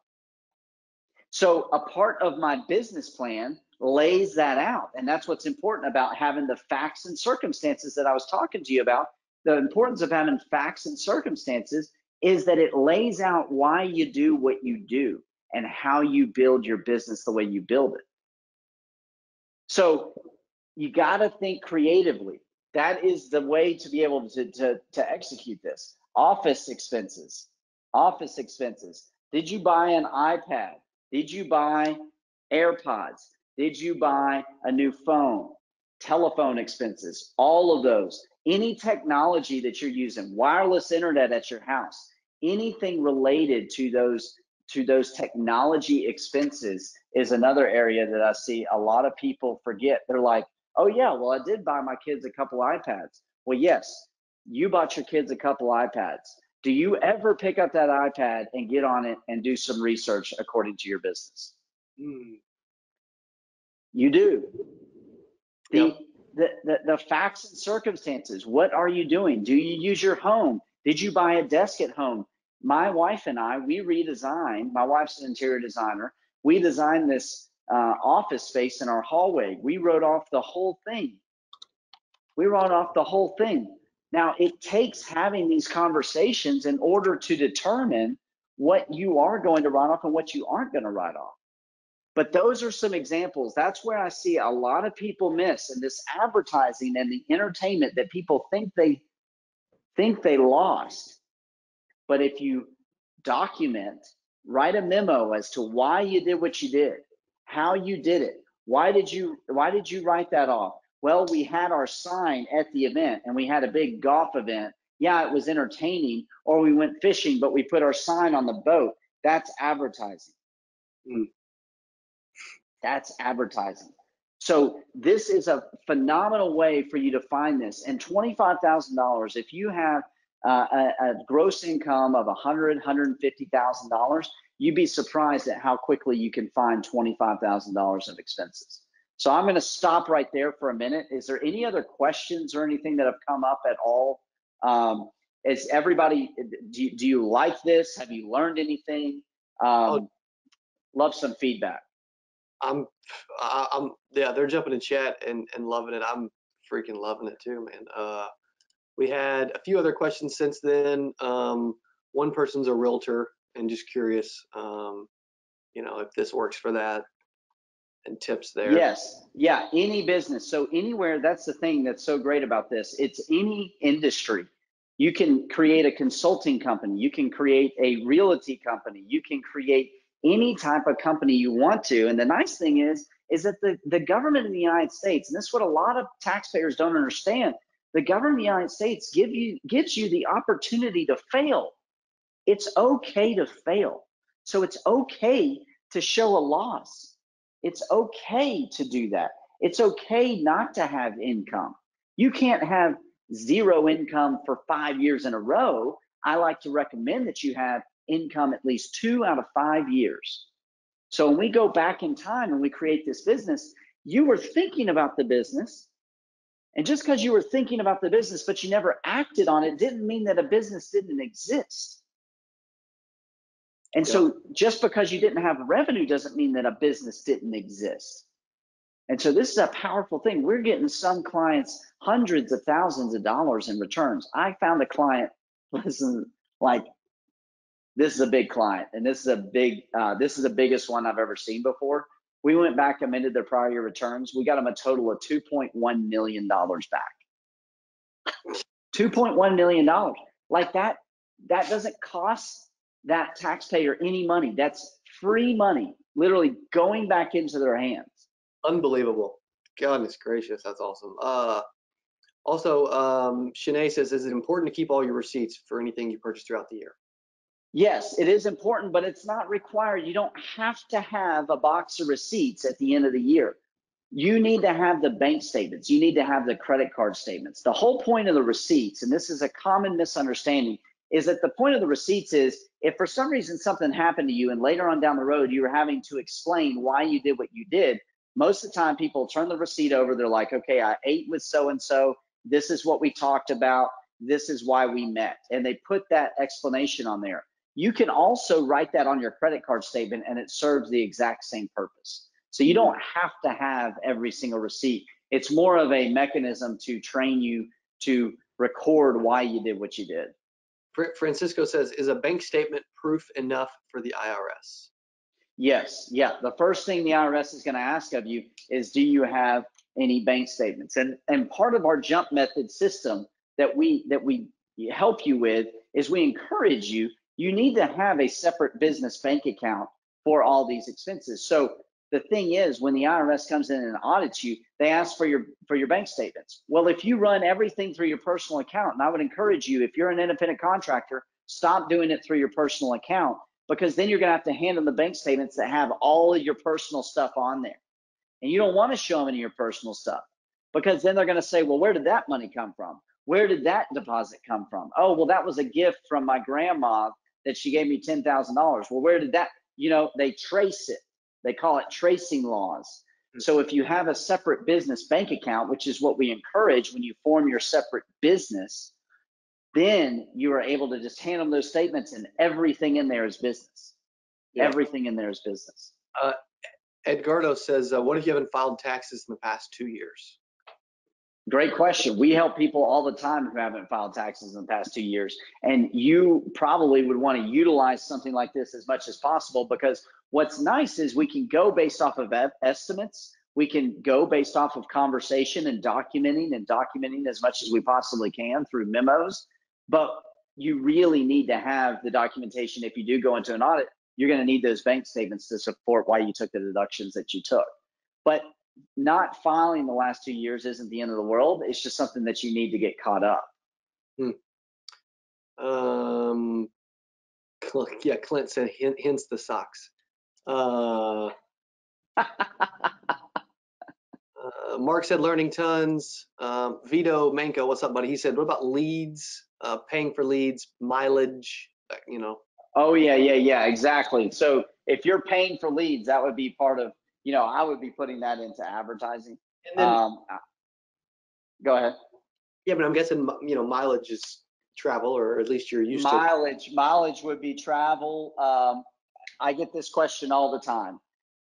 So a part of my business plan lays that out. And that's what's important about having the facts and circumstances that I was talking to you about. The importance of having facts and circumstances is that it lays out why you do what you do and how you build your business the way you build it. So you got to think creatively that is the way to be able to, to, to execute this. Office expenses, office expenses. Did you buy an iPad? Did you buy AirPods? Did you buy a new phone? Telephone expenses, all of those. Any technology that you're using, wireless internet at your house, anything related to those to those technology expenses is another area that I see a lot of people forget. They're like, Oh yeah, well I did buy my kids a couple iPads. Well, yes, you bought your kids a couple iPads. Do you ever pick up that iPad and get on it and do some research according to your business? Mm. You do. The, Yep. the, the, the facts and circumstances. What are you doing? Do you use your home? Did you buy a desk at home? My wife and I, we redesigned, my wife's an interior designer. We designed this uh, office space in our hallway. We wrote off the whole thing. We wrote off the whole thing. Now, it takes having these conversations in order to determine what you are going to write off and what you aren't going to write off. But those are some examples. That's where I see a lot of people miss in this advertising and the entertainment that people think they think they lost. But if you document, write a memo as to why you did what you did, how you did it. Why did you why did you write that off? Well, we had our sign at the event and we had a big golf event. yeah, it was entertaining, or we went fishing, but we put our sign on the boat. That's advertising. Mm. That's advertising. So this is a phenomenal way for you to find this. And $25,000, if you have uh, a, a, gross income of $100,000, $150,000, you'd be surprised at how quickly you can find $25,000 of expenses. So I'm going to stop right there for a minute. Is there any other questions or anything that have come up at all? Um, is everybody, do you, do you like this? Have you learned anything? Um, oh. Love some feedback. I'm, I'm, yeah, they're jumping in chat and, and loving it. I'm freaking loving it too, man. Uh, we had a few other questions since then. Um, one person's a realtor and just curious, um, you know, if this works for that and tips there. Yes. Yeah. Any business. So anywhere, that's the thing that's so great about this. It's any industry. You can create a consulting company. You can create a realty company. You can create any type of company you want to. And the nice thing is, is that the, the government in the United States, and this is what a lot of taxpayers don't understand, the government of the United States give you gives you the opportunity to fail. It's okay to fail. So it's okay to show a loss. It's okay to do that. It's okay not to have income. You can't have zero income for five years in a row. I like to recommend that you have income at least two out of five years. So when we go back in time and we create this business, you were thinking about the business. And just because you were thinking about the business, but you never acted on it, didn't mean that a business didn't exist. And yeah. so just because you didn't have revenue doesn't mean that a business didn't exist. And so this is a powerful thing. We're getting some clients hundreds of thousands of dollars in returns. I found a client, listen, like this is a big client, and this is a big, uh, this is the biggest one I've ever seen before. We went back, amended their prior year returns. We got them a total of $2.1 million back. $2.1 million. Like that, that doesn't cost that taxpayer any money. That's free money, literally going back into their hands. Unbelievable. Goodness gracious, that's awesome. Uh, also, um, Shanae says, is it important to keep all your receipts for anything you purchase throughout the year? Yes, it is important, but it's not required. You don't have to have a box of receipts at the end of the year. You need to have the bank statements. You need to have the credit card statements. The whole point of the receipts, and this is a common misunderstanding, is that the point of the receipts is if for some reason something happened to you and later on down the road you were having to explain why you did what you did, most of the time people turn the receipt over. They're like, okay, I ate with so and so. This is what we talked about. This is why we met. And they put that explanation on there. You can also write that on your credit card statement and it serves the exact same purpose. So you don't have to have every single receipt. It's more of a mechanism to train you to record why you did what you did. Francisco says, is a bank statement proof enough for the IRS? Yes, yeah. The first thing the IRS is going to ask of you is, do you have any bank statements? And and part of our jump method system that we that we help you with is we encourage you. You need to have a separate business bank account for all these expenses. So the thing is, when the IRS comes in and audits you, they ask for your for your bank statements. Well, if you run everything through your personal account, and I would encourage you, if you're an independent contractor, stop doing it through your personal account because then you're going to have to hand them the bank statements that have all of your personal stuff on there. And you don't want to show them any of your personal stuff because then they're going to say, well, where did that money come from? Where did that deposit come from? Oh, well, that was a gift from my grandma that she gave me $10,000. Well, where did that, you know, they trace it. They call it tracing laws. Hmm. So if you have a separate business bank account, which is what we encourage when you form your separate business, then you are able to just hand them those statements and everything in there is business. Yeah. Everything in there is business. Uh, Edgardo says, uh, what if you haven't filed taxes in the past two years? Great question. We help people all the time who haven't filed taxes in the past two years. And you probably would want to utilize something like this as much as possible because what's nice is we can go based off of estimates. We can go based off of conversation and documenting and documenting as much as we possibly can through memos. But you really need to have the documentation. If you do go into an audit, you're going to need those bank statements to support why you took the deductions that you took. But not filing the last two years isn't the end of the world. It's just something that you need to get caught up. Hmm. Um, yeah, Clint said hence the socks. Uh, uh, Mark said learning tons. Um, Vito Manco, what's up, buddy? He said, what about leads, uh, paying for leads, mileage, uh, you know? Oh yeah, yeah, yeah, exactly. So if you're paying for leads, that would be part of, you know, I would be putting that into advertising. And then, Um, go ahead. yeah, but I'm guessing, you know, mileage is travel, or at least you're used to. Mileage, mileage would be travel. Um, I get this question all the time.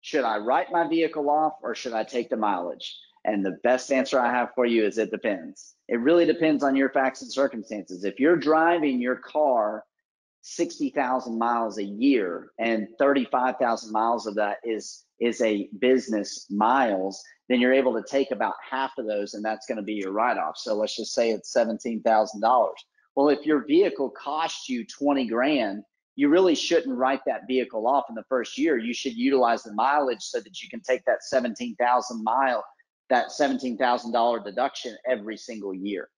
Should I write my vehicle off or should I take the mileage? And the best answer I have for you is it depends. It really depends on your facts and circumstances. If you're driving your car 60,000 miles a year and 35,000 miles of that is is a business miles, then you're able to take about half of those and that's going to be your write-off. So let's just say it's $17,000. Well, if your vehicle costs you 20 grand, you really shouldn't write that vehicle off in the first year. You should utilize the mileage so that you can take that 17,000 mile, that $17,000 deduction every single year.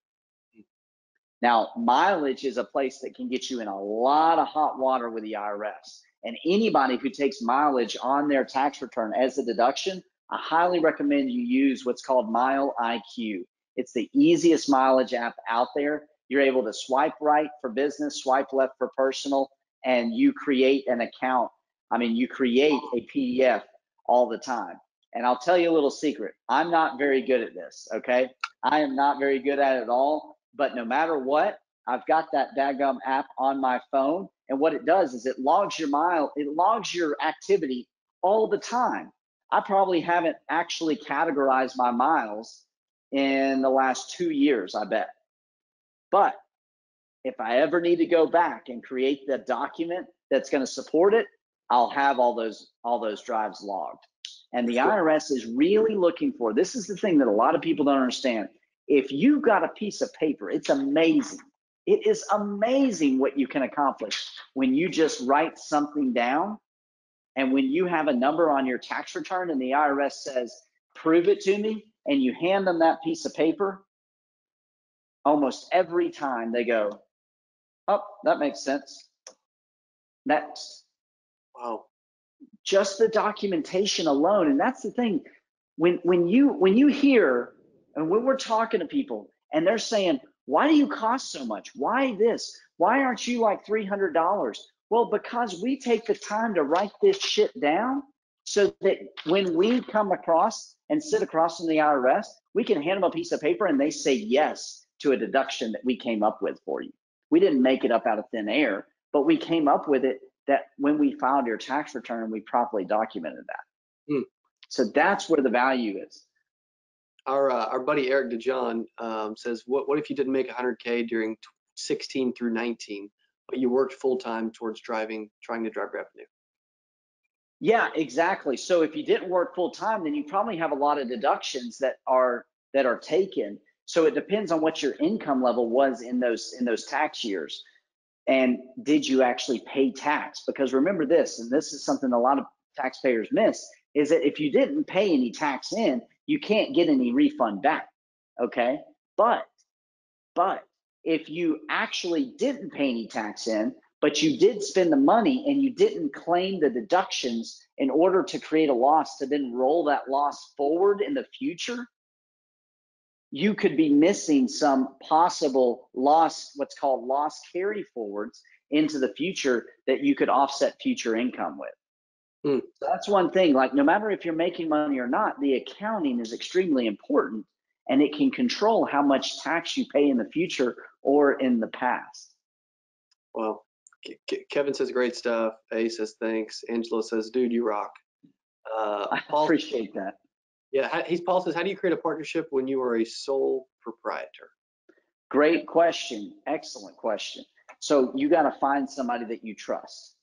Now, mileage is a place that can get you in a lot of hot water with the IRS. And anybody who takes mileage on their tax return as a deduction, I highly recommend you use what's called Mile IQ. It's the easiest mileage app out there. You're able to swipe right for business, swipe left for personal, and you create an account. I mean, you create a PDF all the time. And I'll tell you a little secret. I'm not very good at this, okay? I am not very good at it at all, but no matter what, I've got that Dadgum app on my phone. And what it does is it logs your mile, it logs your activity all the time. I probably haven't actually categorized my miles in the last two years, I bet. But if I ever need to go back and create the document that's going to support it, I'll have all those all those drives logged. And the IRS is really looking for this is the thing that a lot of people don't understand. If you've got a piece of paper, it's amazing. It is amazing what you can accomplish when you just write something down and when you have a number on your tax return and the IRS says, prove it to me, and you hand them that piece of paper, almost every time they go, oh, that makes sense. Next. Wow. Just the documentation alone. And that's the thing. When when you when you hear and when we're talking to people and they're saying, why do you cost so much? Why this? Why aren't you like $300? Well, because we take the time to write this shit down so that when we come across and sit across from the IRS, we can hand them a piece of paper and they say yes to a deduction that we came up with for you. We didn't make it up out of thin air, but we came up with it that when we filed your tax return, we properly documented that. Hmm. So that's where the value is. Our uh, our buddy Eric DeJohn um, says, what what if you didn't make 100k during 16 through 19, but you worked full time towards driving, trying to drive revenue? Yeah, exactly. So if you didn't work full time, then you probably have a lot of deductions that are that are taken. So it depends on what your income level was in those in those tax years. And did you actually pay tax? Because remember this, and this is something a lot of taxpayers miss, is that if you didn't pay any tax in, you can't get any refund back. Okay. But, but if you actually didn't pay any tax in, but you did spend the money and you didn't claim the deductions in order to create a loss to then roll that loss forward in the future, you could be missing some possible loss, what's called loss carry forwards into the future that you could offset future income with. Hmm. So that's one thing. Like, no matter if you're making money or not, the accounting is extremely important and it can control how much tax you pay in the future or in the past. Well, Ke- Kevin says great stuff. A says thanks. Angela says, dude, you rock. Uh, I appreciate that. yeah, he's Paul says, how do you create a partnership when you are a sole proprietor? Great question. Excellent question. So you got to find somebody that you trust.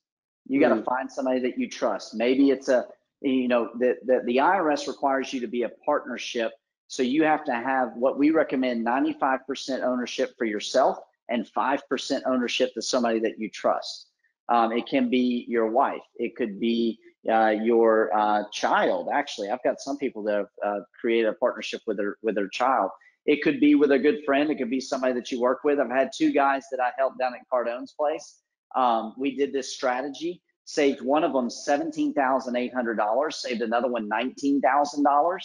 You got to Mm. find somebody that you trust. Maybe it's a, you know, the, the, the IRS requires you to be a partnership. So you have to have what we recommend 95% ownership for yourself and 5% ownership to somebody that you trust. Um, it can be your wife. It could be uh, your uh, child. Actually, I've got some people that have uh, created a partnership with their with their child. It could be with a good friend. It could be somebody that you work with. I've had two guys that I helped down at Cardone's place. Um, we did this strategy, saved one of them $17,800, saved another one $19,000.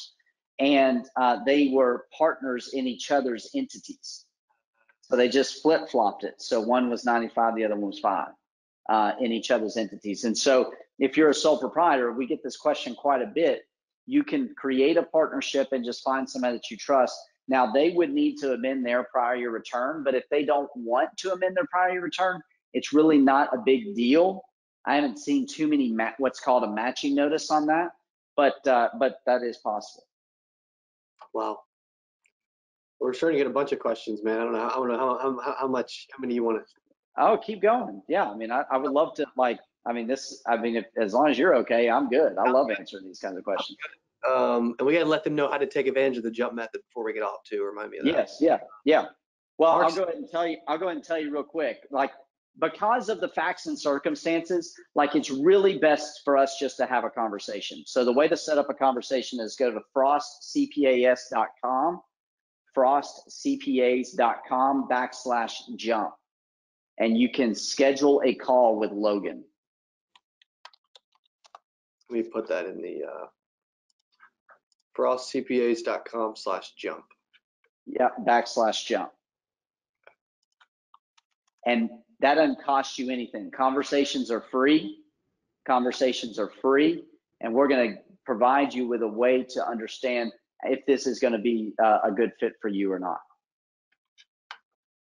And uh, they were partners in each other's entities. So they just flip flopped it. So one was 95, the other one was five uh, in each other's entities. And so if you're a sole proprietor, we get this question quite a bit. You can create a partnership and just find somebody that you trust. Now they would need to amend their prior year return, but if they don't want to amend their prior year return, it's really not a big deal. I haven't seen too many ma- what's called a matching notice on that, but uh, but that is possible. Wow. We're starting to get a bunch of questions, man. I don't know. How, I don't know how, how, how much, how many you want to. Oh, keep going. Yeah, I mean, I, I would love to like. I mean, this. I mean, if, as long as you're okay, I'm good. I love answering these kinds of questions. Um, and we got to let them know how to take advantage of the jump method before we get off too. Remind me of that. Yes. Yeah. Yeah. Well, Mark's- I'll go ahead and tell you. I'll go ahead and tell you real quick. Like, because of the facts and circumstances, like it's really best for us just to have a conversation. So the way to set up a conversation is go to frostcpas.com, frostcpas.com backslash jump, and you can schedule a call with Logan. Let me put that in the uh, frostcpas.com slash jump. Yeah, backslash jump. And that doesn't cost you anything. Conversations are free. Conversations are free. And we're going to provide you with a way to understand if this is going to be uh, a good fit for you or not.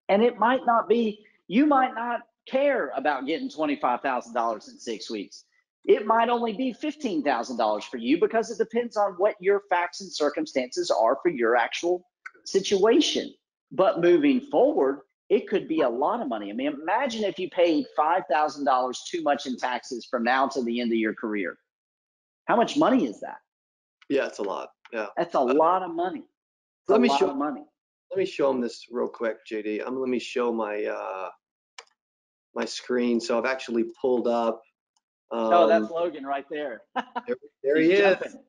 And it might not be, you might not care about getting $25,000 in six weeks. It might only be $15,000 for you because it depends on what your facts and circumstances are for your actual situation. But moving forward, it could be a lot of money. I mean, imagine if you paid $5,000 too much in taxes from now to the end of your career. How much money is that? Yeah, it's a lot. Yeah. That's a lot of money. It's Let a me lot show- of money. Let me show them this real quick, JD. I'm um, let me show my uh, my screen. So I've actually pulled up. Um, oh, that's Logan right there. there, there he He's is. jumping.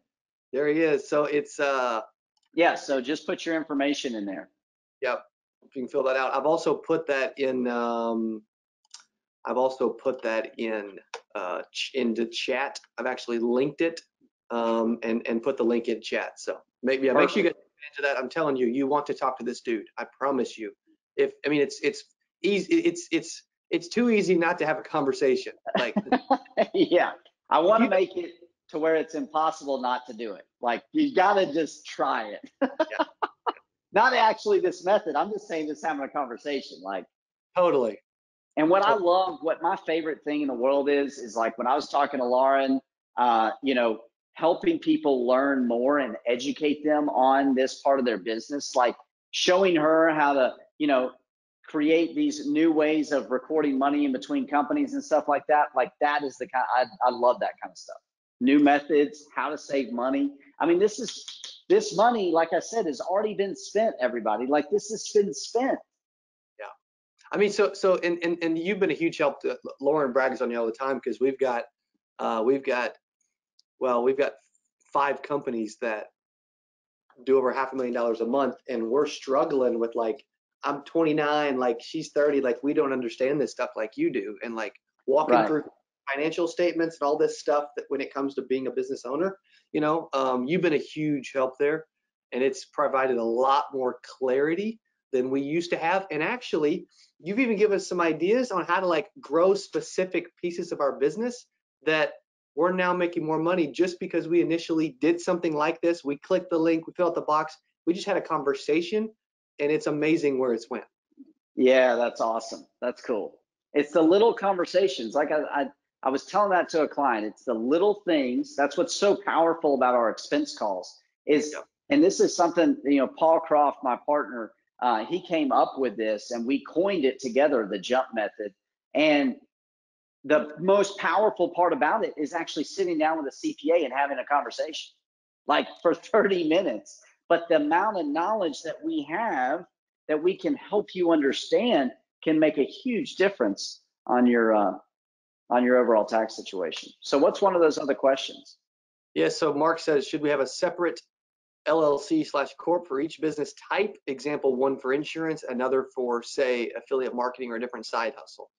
There he is. So it's uh, Yeah, so just put your information in there. Yep, you can fill that out. I've also put that in. Um, I've also put that in uh, ch- into chat. I've actually linked it um, and and put the link in chat. So maybe yeah, make sure you get into that. I'm telling you, you want to talk to this dude. I promise you. If I mean, it's it's easy. It's it's it's too easy not to have a conversation. Like yeah, I want to make it to where it's impossible not to do it. Like you got to just try it. Not actually this method. I'm just saying just having a conversation. Like, totally. and what I love, what my favorite thing in the world is, is like when I was talking to Lauren, uh, you know, helping people learn more and educate them on this part of their business, like showing her how to, you know, create these new ways of recording money in between companies and stuff like that. Like that is the kind I, I love that kind of stuff. New methods, how to save money. I mean, this is this money, like I said, has already been spent, everybody. Like this has been spent. Yeah. I mean, so so and and, and you've been a huge help. To, Lauren brags on you all the time because we've got uh, we've got well we've got five companies that do over half a million dollars a month, and we're struggling with like I'm 29, like she's 30, like we don't understand this stuff like you do, and like walking Right. through financial statements and all this stuff that when it comes to being a business owner, you know, um, you've been a huge help there, and it's provided a lot more clarity than we used to have. And actually, you've even given us some ideas on how to like grow specific pieces of our business that we're now making more money just because we initially did something like this. We clicked the link, we filled out the box, we just had a conversation, and it's amazing where it's went. Yeah, that's awesome. That's cool. It's the little conversations. Like I, I, I was telling that to a client. It's the little things. That's what's so powerful about our expense calls. Is Yep. and this is something you know. Paul Croft, my partner, uh, he came up with this, and we coined it together, the jump method. And the most powerful part about it is actually sitting down with a CPA and having a conversation, like for 30 minutes. But the amount of knowledge that we have that we can help you understand can make a huge difference on your uh, on your overall tax situation. So what's one of those other questions? Yeah, so Mark says, should we have a separate LLC slash corp for each business type. Example, one for insurance, another for say affiliate marketing or a different side hustle.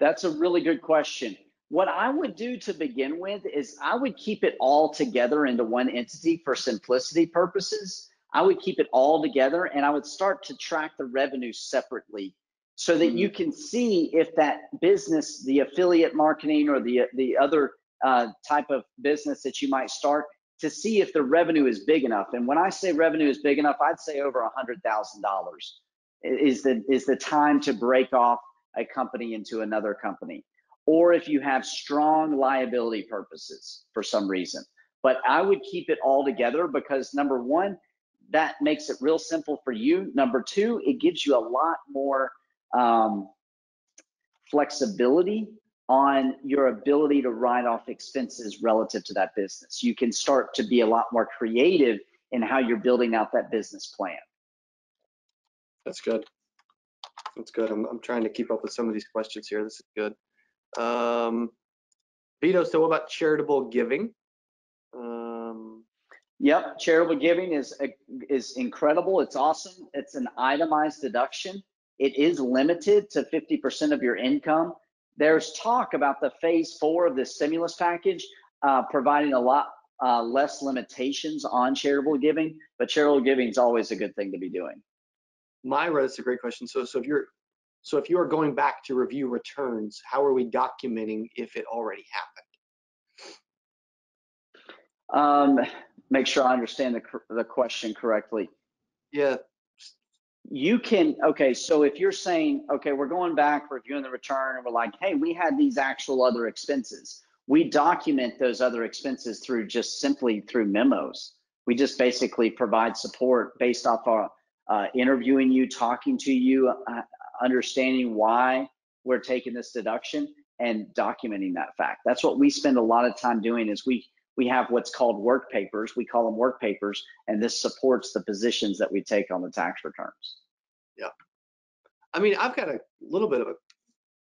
That's a really good question. What I would do to begin with is I would keep it all together into one entity for simplicity purposes. I would keep it all together and I would start to track the revenue separately so that you can see if that business, the affiliate marketing or the the other uh, type of business that you might start, to see if the revenue is big enough. And when I say revenue is big enough, I'd say over a hundred thousand dollars is the is the time to break off a company into another company. Or if you have strong liability purposes for some reason. But I would keep it all together because number one, that makes it real simple for you. Number two, it gives you a lot more um, flexibility on your ability to write off expenses relative to that business. You can start to be a lot more creative in how you're building out that business plan. That's good. That's good. I'm, I'm trying to keep up with some of these questions here. This is good. Um, Vito, so what about charitable giving? Um, Yep, charitable giving is is incredible. It's awesome. It's an itemized deduction. It is limited to 50% of your income. There's talk about the phase four of the stimulus package uh, providing a lot uh, less limitations on charitable giving, but charitable giving is always a good thing to be doing. Myra, that's a great question. So, so if you're, so if you are going back to review returns, how are we documenting if it already happened? Um, make sure I understand the the question correctly. Yeah. You can okay. So if you're saying okay, we're going back reviewing the return, and we're like, hey, we had these actual other expenses. We document those other expenses through just simply through memos. We just basically provide support based off our uh, interviewing you, talking to you, uh, understanding why we're taking this deduction and documenting that fact. That's what we spend a lot of time doing is we we have what's called work papers. We call them work papers, and this supports the positions that we take on the tax returns. Yeah. I mean, I've got a little bit of a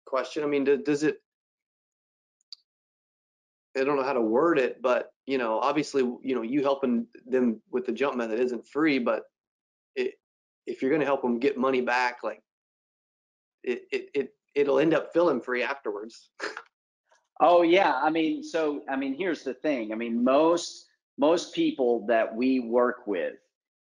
question. I mean, does it, I don't know how to word it, but you know, obviously, you know, you helping them with the jump method isn't free, but it, if you're going to help them get money back, like it, it, it, it'll end up feeling free afterwards. oh yeah. I mean, so, I mean, here's the thing. I mean, most, most people that we work with,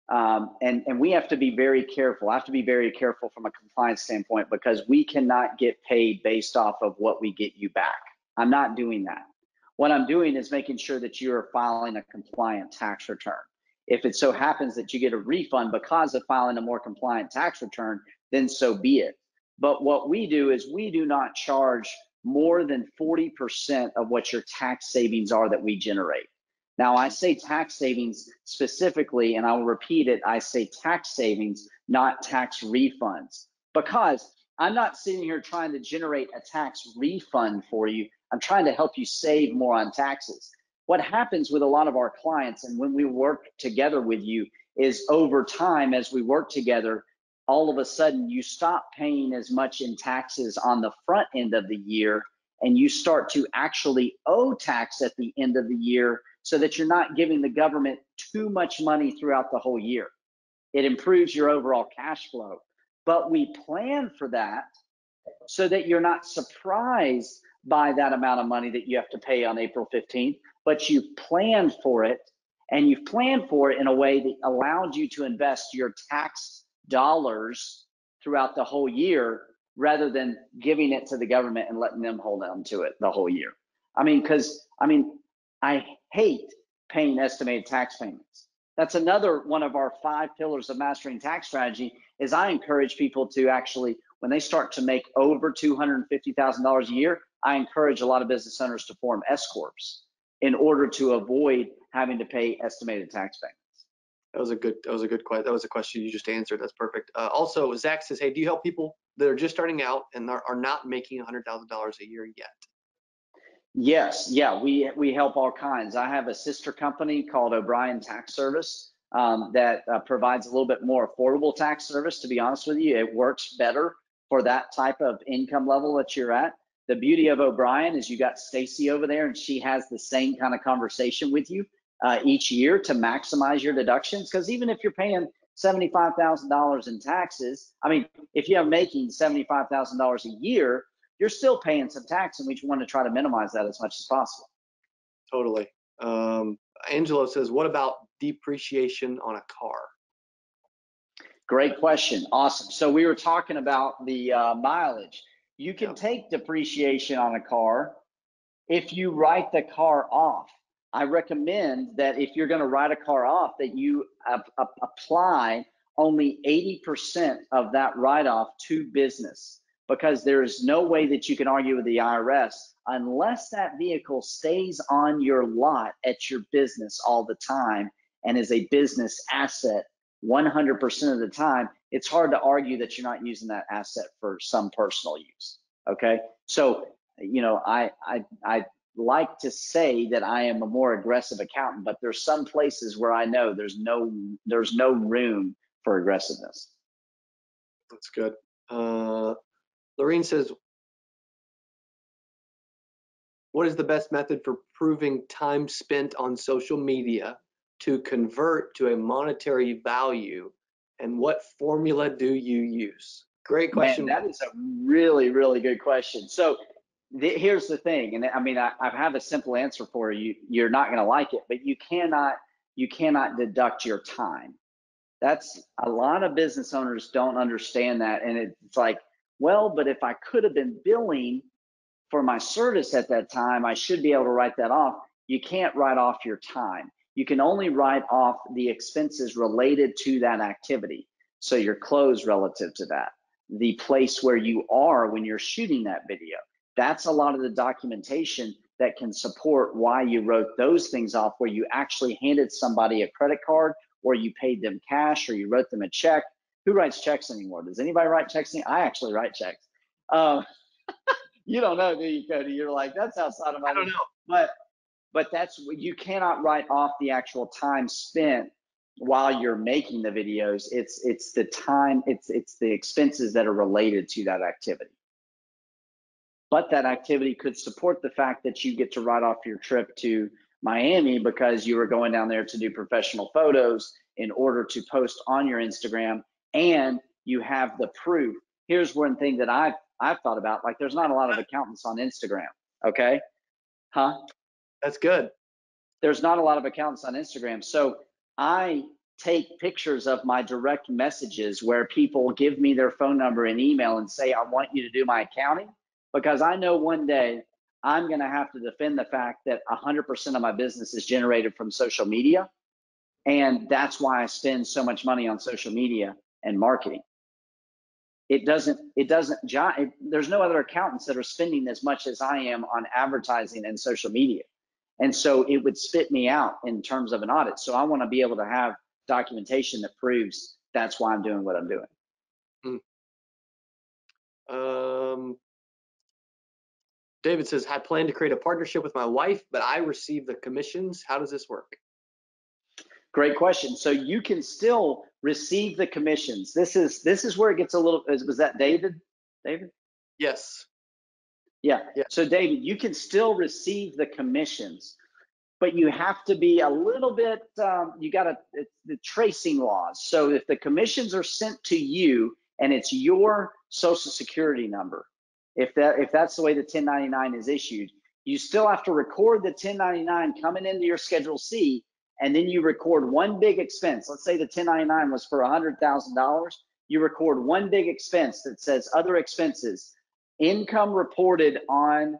um, and, and we have to be very careful. I have to be very careful from a compliance standpoint because we cannot get paid based off of what we get you back. I'm not doing that. What I'm doing is making sure that you are filing a compliant tax return. If it so happens that you get a refund because of filing a more compliant tax return, then so be it. But what we do is we do not charge more than 40% of what your tax savings are that we generate. Now, I say tax savings specifically, and I will repeat it I say tax savings, not tax refunds, because I'm not sitting here trying to generate a tax refund for you. I'm trying to help you save more on taxes what happens with a lot of our clients and when we work together with you is over time as we work together all of a sudden you stop paying as much in taxes on the front end of the year and you start to actually owe tax at the end of the year so that you're not giving the government too much money throughout the whole year. It improves your overall cash flow. But we plan for that so that you're not surprised by that amount of money that you have to pay on April 15th but you've planned for it and you've planned for it in a way that allowed you to invest your tax dollars throughout the whole year rather than giving it to the government and letting them hold on to it the whole year. I mean, because I mean, I hate paying estimated tax payments. That's another one of our five pillars of mastering tax strategy is I encourage people to actually, when they start to make over $250,000 a year, I encourage a lot of business owners to form S corps in order to avoid having to pay estimated tax payments. That was a good. That was a good question. That was a question you just answered. That's perfect. Uh, also, Zach says, "Hey, do you help people that are just starting out and are, are not making hundred thousand dollars a year yet?" Yes. Yeah. We we help all kinds. I have a sister company called O'Brien Tax Service um, that uh, provides a little bit more affordable tax service. To be honest with you, it works better for that type of income level that you're at the beauty of O'Brien is you got Stacy over there and she has the same kind of conversation with you. Uh, each year to maximize your deductions. Because even if you're paying $75,000 in taxes, I mean, if you're making $75,000 a year, you're still paying some tax, and we want to try to minimize that as much as possible. Totally. Um, Angelo says, what about depreciation on a car? Great question. Awesome. So we were talking about the uh, mileage. You can Yeah. take depreciation on a car if you write the car off. I recommend that if you're going to write a car off, that you ap- ap- apply only 80% of that write off to business because there is no way that you can argue with the IRS unless that vehicle stays on your lot at your business all the time and is a business asset 100% of the time, it's hard to argue that you're not using that asset for some personal use. Okay. So, you know, I, I, I like to say that I am a more aggressive accountant, but there's some places where I know there's no, there's no room for aggressiveness. That's good. Uh, Lorene says, what is the best method for proving time spent on social media to convert to a monetary value? And what formula do you use? Great question. Man, that is a really, really good question. So here's the thing, and I mean, I, I have a simple answer for you. You're not going to like it, but you cannot, you cannot deduct your time. That's a lot of business owners don't understand that, and it's like, well, but if I could have been billing for my service at that time, I should be able to write that off. You can't write off your time. You can only write off the expenses related to that activity. So your clothes relative to that, the place where you are when you're shooting that video. That's a lot of the documentation that can support why you wrote those things off, where you actually handed somebody a credit card or you paid them cash or you wrote them a check. Who writes checks anymore? Does anybody write checks? Anymore? I actually write checks. Um, you don't know, do you, Cody? You're like, that's outside of my. I don't know. But but that's you cannot write off the actual time spent while you're making the videos. It's it's the time, it's it's the expenses that are related to that activity. But that activity could support the fact that you get to write off your trip to Miami because you were going down there to do professional photos in order to post on your Instagram and you have the proof. Here's one thing that I've I've thought about. Like there's not a lot of accountants on Instagram. Okay. Huh? That's good. There's not a lot of accountants on Instagram. So I take pictures of my direct messages where people give me their phone number and email and say, I want you to do my accounting because I know one day I'm going to have to defend the fact that 100% of my business is generated from social media. And that's why I spend so much money on social media and marketing. It doesn't, it doesn't, there's no other accountants that are spending as much as I am on advertising and social media. And so it would spit me out in terms of an audit. So I want to be able to have documentation that proves that's why I'm doing what I'm doing. Um, David says, I plan to create a partnership with my wife, but I receive the commissions. How does this work? Great question. So you can still receive the commissions. This is this is where it gets a little. Was that David? David? Yes. Yeah. Yeah. So David, you can still receive the commissions, but you have to be a little bit. Um, you got to the tracing laws. So if the commissions are sent to you and it's your social security number, if that if that's the way the 1099 is issued, you still have to record the 1099 coming into your Schedule C, and then you record one big expense. Let's say the 1099 was for $100,000. You record one big expense that says other expenses, income reported on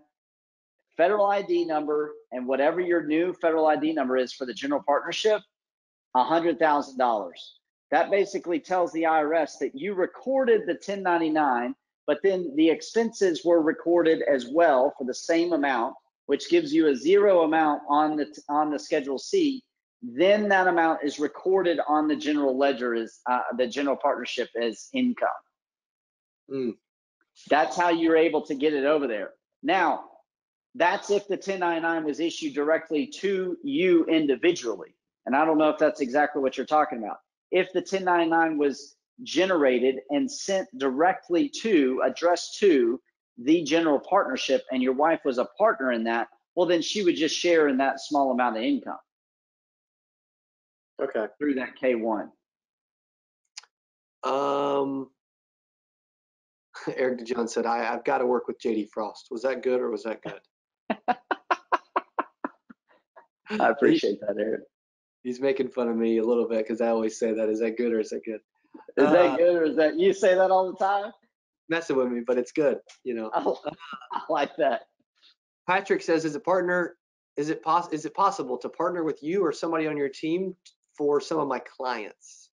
federal ID number and whatever your new federal ID number is for the general partnership, $100,000. That basically tells the IRS that you recorded the 1099 but then the expenses were recorded as well for the same amount, which gives you a zero amount on the on the Schedule C. Then that amount is recorded on the general ledger as uh, the general partnership as income. Mm. That's how you're able to get it over there. Now, that's if the 1099 was issued directly to you individually. And I don't know if that's exactly what you're talking about. If the 1099 was generated and sent directly to, addressed to the general partnership, and your wife was a partner in that, well, then she would just share in that small amount of income. Okay. through that K1? Um, Eric DeJohn said, I, I've got to work with JD Frost. Was that good or was that good? I appreciate that, Eric. He's making fun of me a little bit because I always say that. Is that good or is that good? Is Uh, that good or is that you say that all the time? Messing with me, but it's good. You know. Oh, I like that. Patrick says, as a partner, is it pos- is it possible to partner with you or somebody on your team for some of my clients?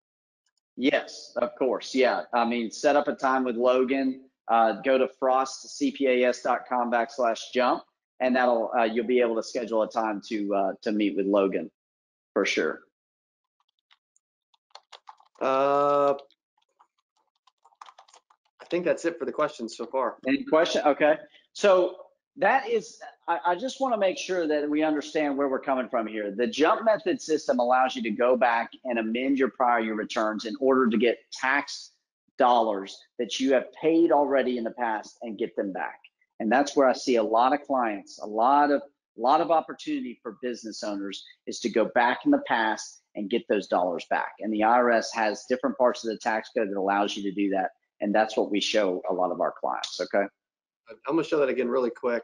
Yes, of course. Yeah. I mean, set up a time with Logan. Uh, go to frostcpas.com backslash jump, and that'll uh, you'll be able to schedule a time to uh, to meet with Logan for sure. Uh, I think that's it for the questions so far. Any question? Okay. So that is, I, I just want to make sure that we understand where we're coming from here. The jump method system allows you to go back and amend your prior year returns in order to get tax dollars that you have paid already in the past and get them back. And that's where I see a lot of clients, a lot of, a lot of opportunity for business owners is to go back in the past and get those dollars back. And the IRS has different parts of the tax code that allows you to do that. And that's what we show a lot of our clients. Okay. I'm gonna show that again really quick.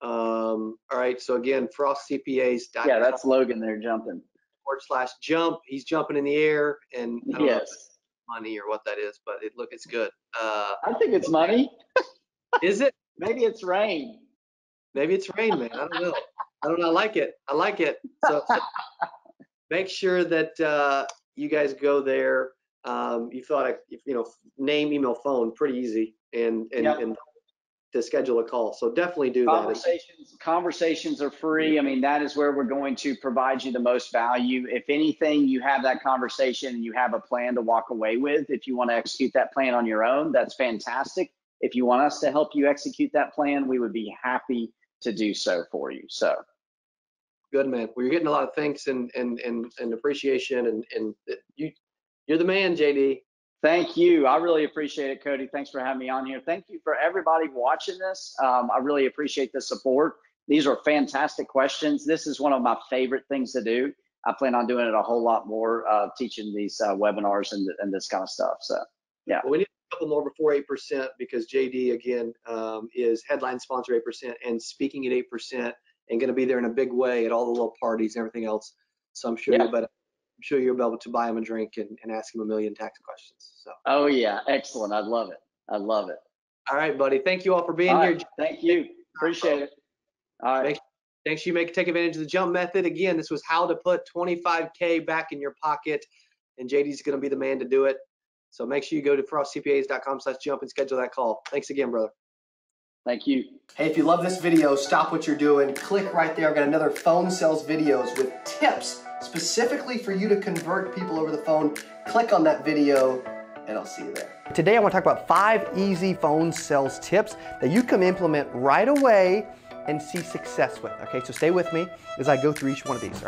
Um, all right, so again, frostcpas.com Yeah, that's Logan there jumping. forward slash jump. He's jumping in the air and I don't Yes. it's money or what that is, but it look it's good. Uh, I think it's money. is it? Maybe it's rain. Maybe it's rain, man. I don't know. I don't know. I like it. I like it. So, so make sure that uh, you guys go there. Um, you fill out a you know name, email, phone, pretty easy, and and, Yep. and to schedule a call. So definitely do that. Conversations, conversations are free. I mean, that is where we're going to provide you the most value. If anything, you have that conversation and you have a plan to walk away with. If you want to execute that plan on your own, that's fantastic. If you want us to help you execute that plan, we would be happy to do so for you. So Good man. Well, you're getting a lot of thanks and and and, and appreciation, and and you you're the man, JD. Thank you. I really appreciate it, Cody. Thanks for having me on here. Thank you for everybody watching this. Um, I really appreciate the support. These are fantastic questions. This is one of my favorite things to do. I plan on doing it a whole lot more, uh, teaching these uh, webinars and, and this kind of stuff. So, yeah. Well, we need a couple more before eight percent because JD again um, is headline sponsor eight percent and speaking at eight percent and going to be there in a big way at all the little parties and everything else. So I'm sure Yeah. you'll bet I'm sure you'll be able to buy him a drink and, and ask him a million tax questions. So oh yeah, excellent. I love it. I love it. all right, buddy. Thank you all for being All here. right. Thank you. Appreciate it. All right. Thanks. Thanks you make take advantage of the jump method. Again, this was how to put 25k back in your pocket, and JD's going to be the man to do it. So make sure you go to frostcpas.com/jump and schedule that call. Thanks again, brother. Thank you. Hey, if you love this video, stop what you're doing, click right there. I've got another phone sales videos with tips specifically for you to convert people over the phone. Click on that video and I'll see you there. Today I want to talk about five easy phone sales tips that you can implement right away and see success with. Okay, so stay with me as I go through each one of these.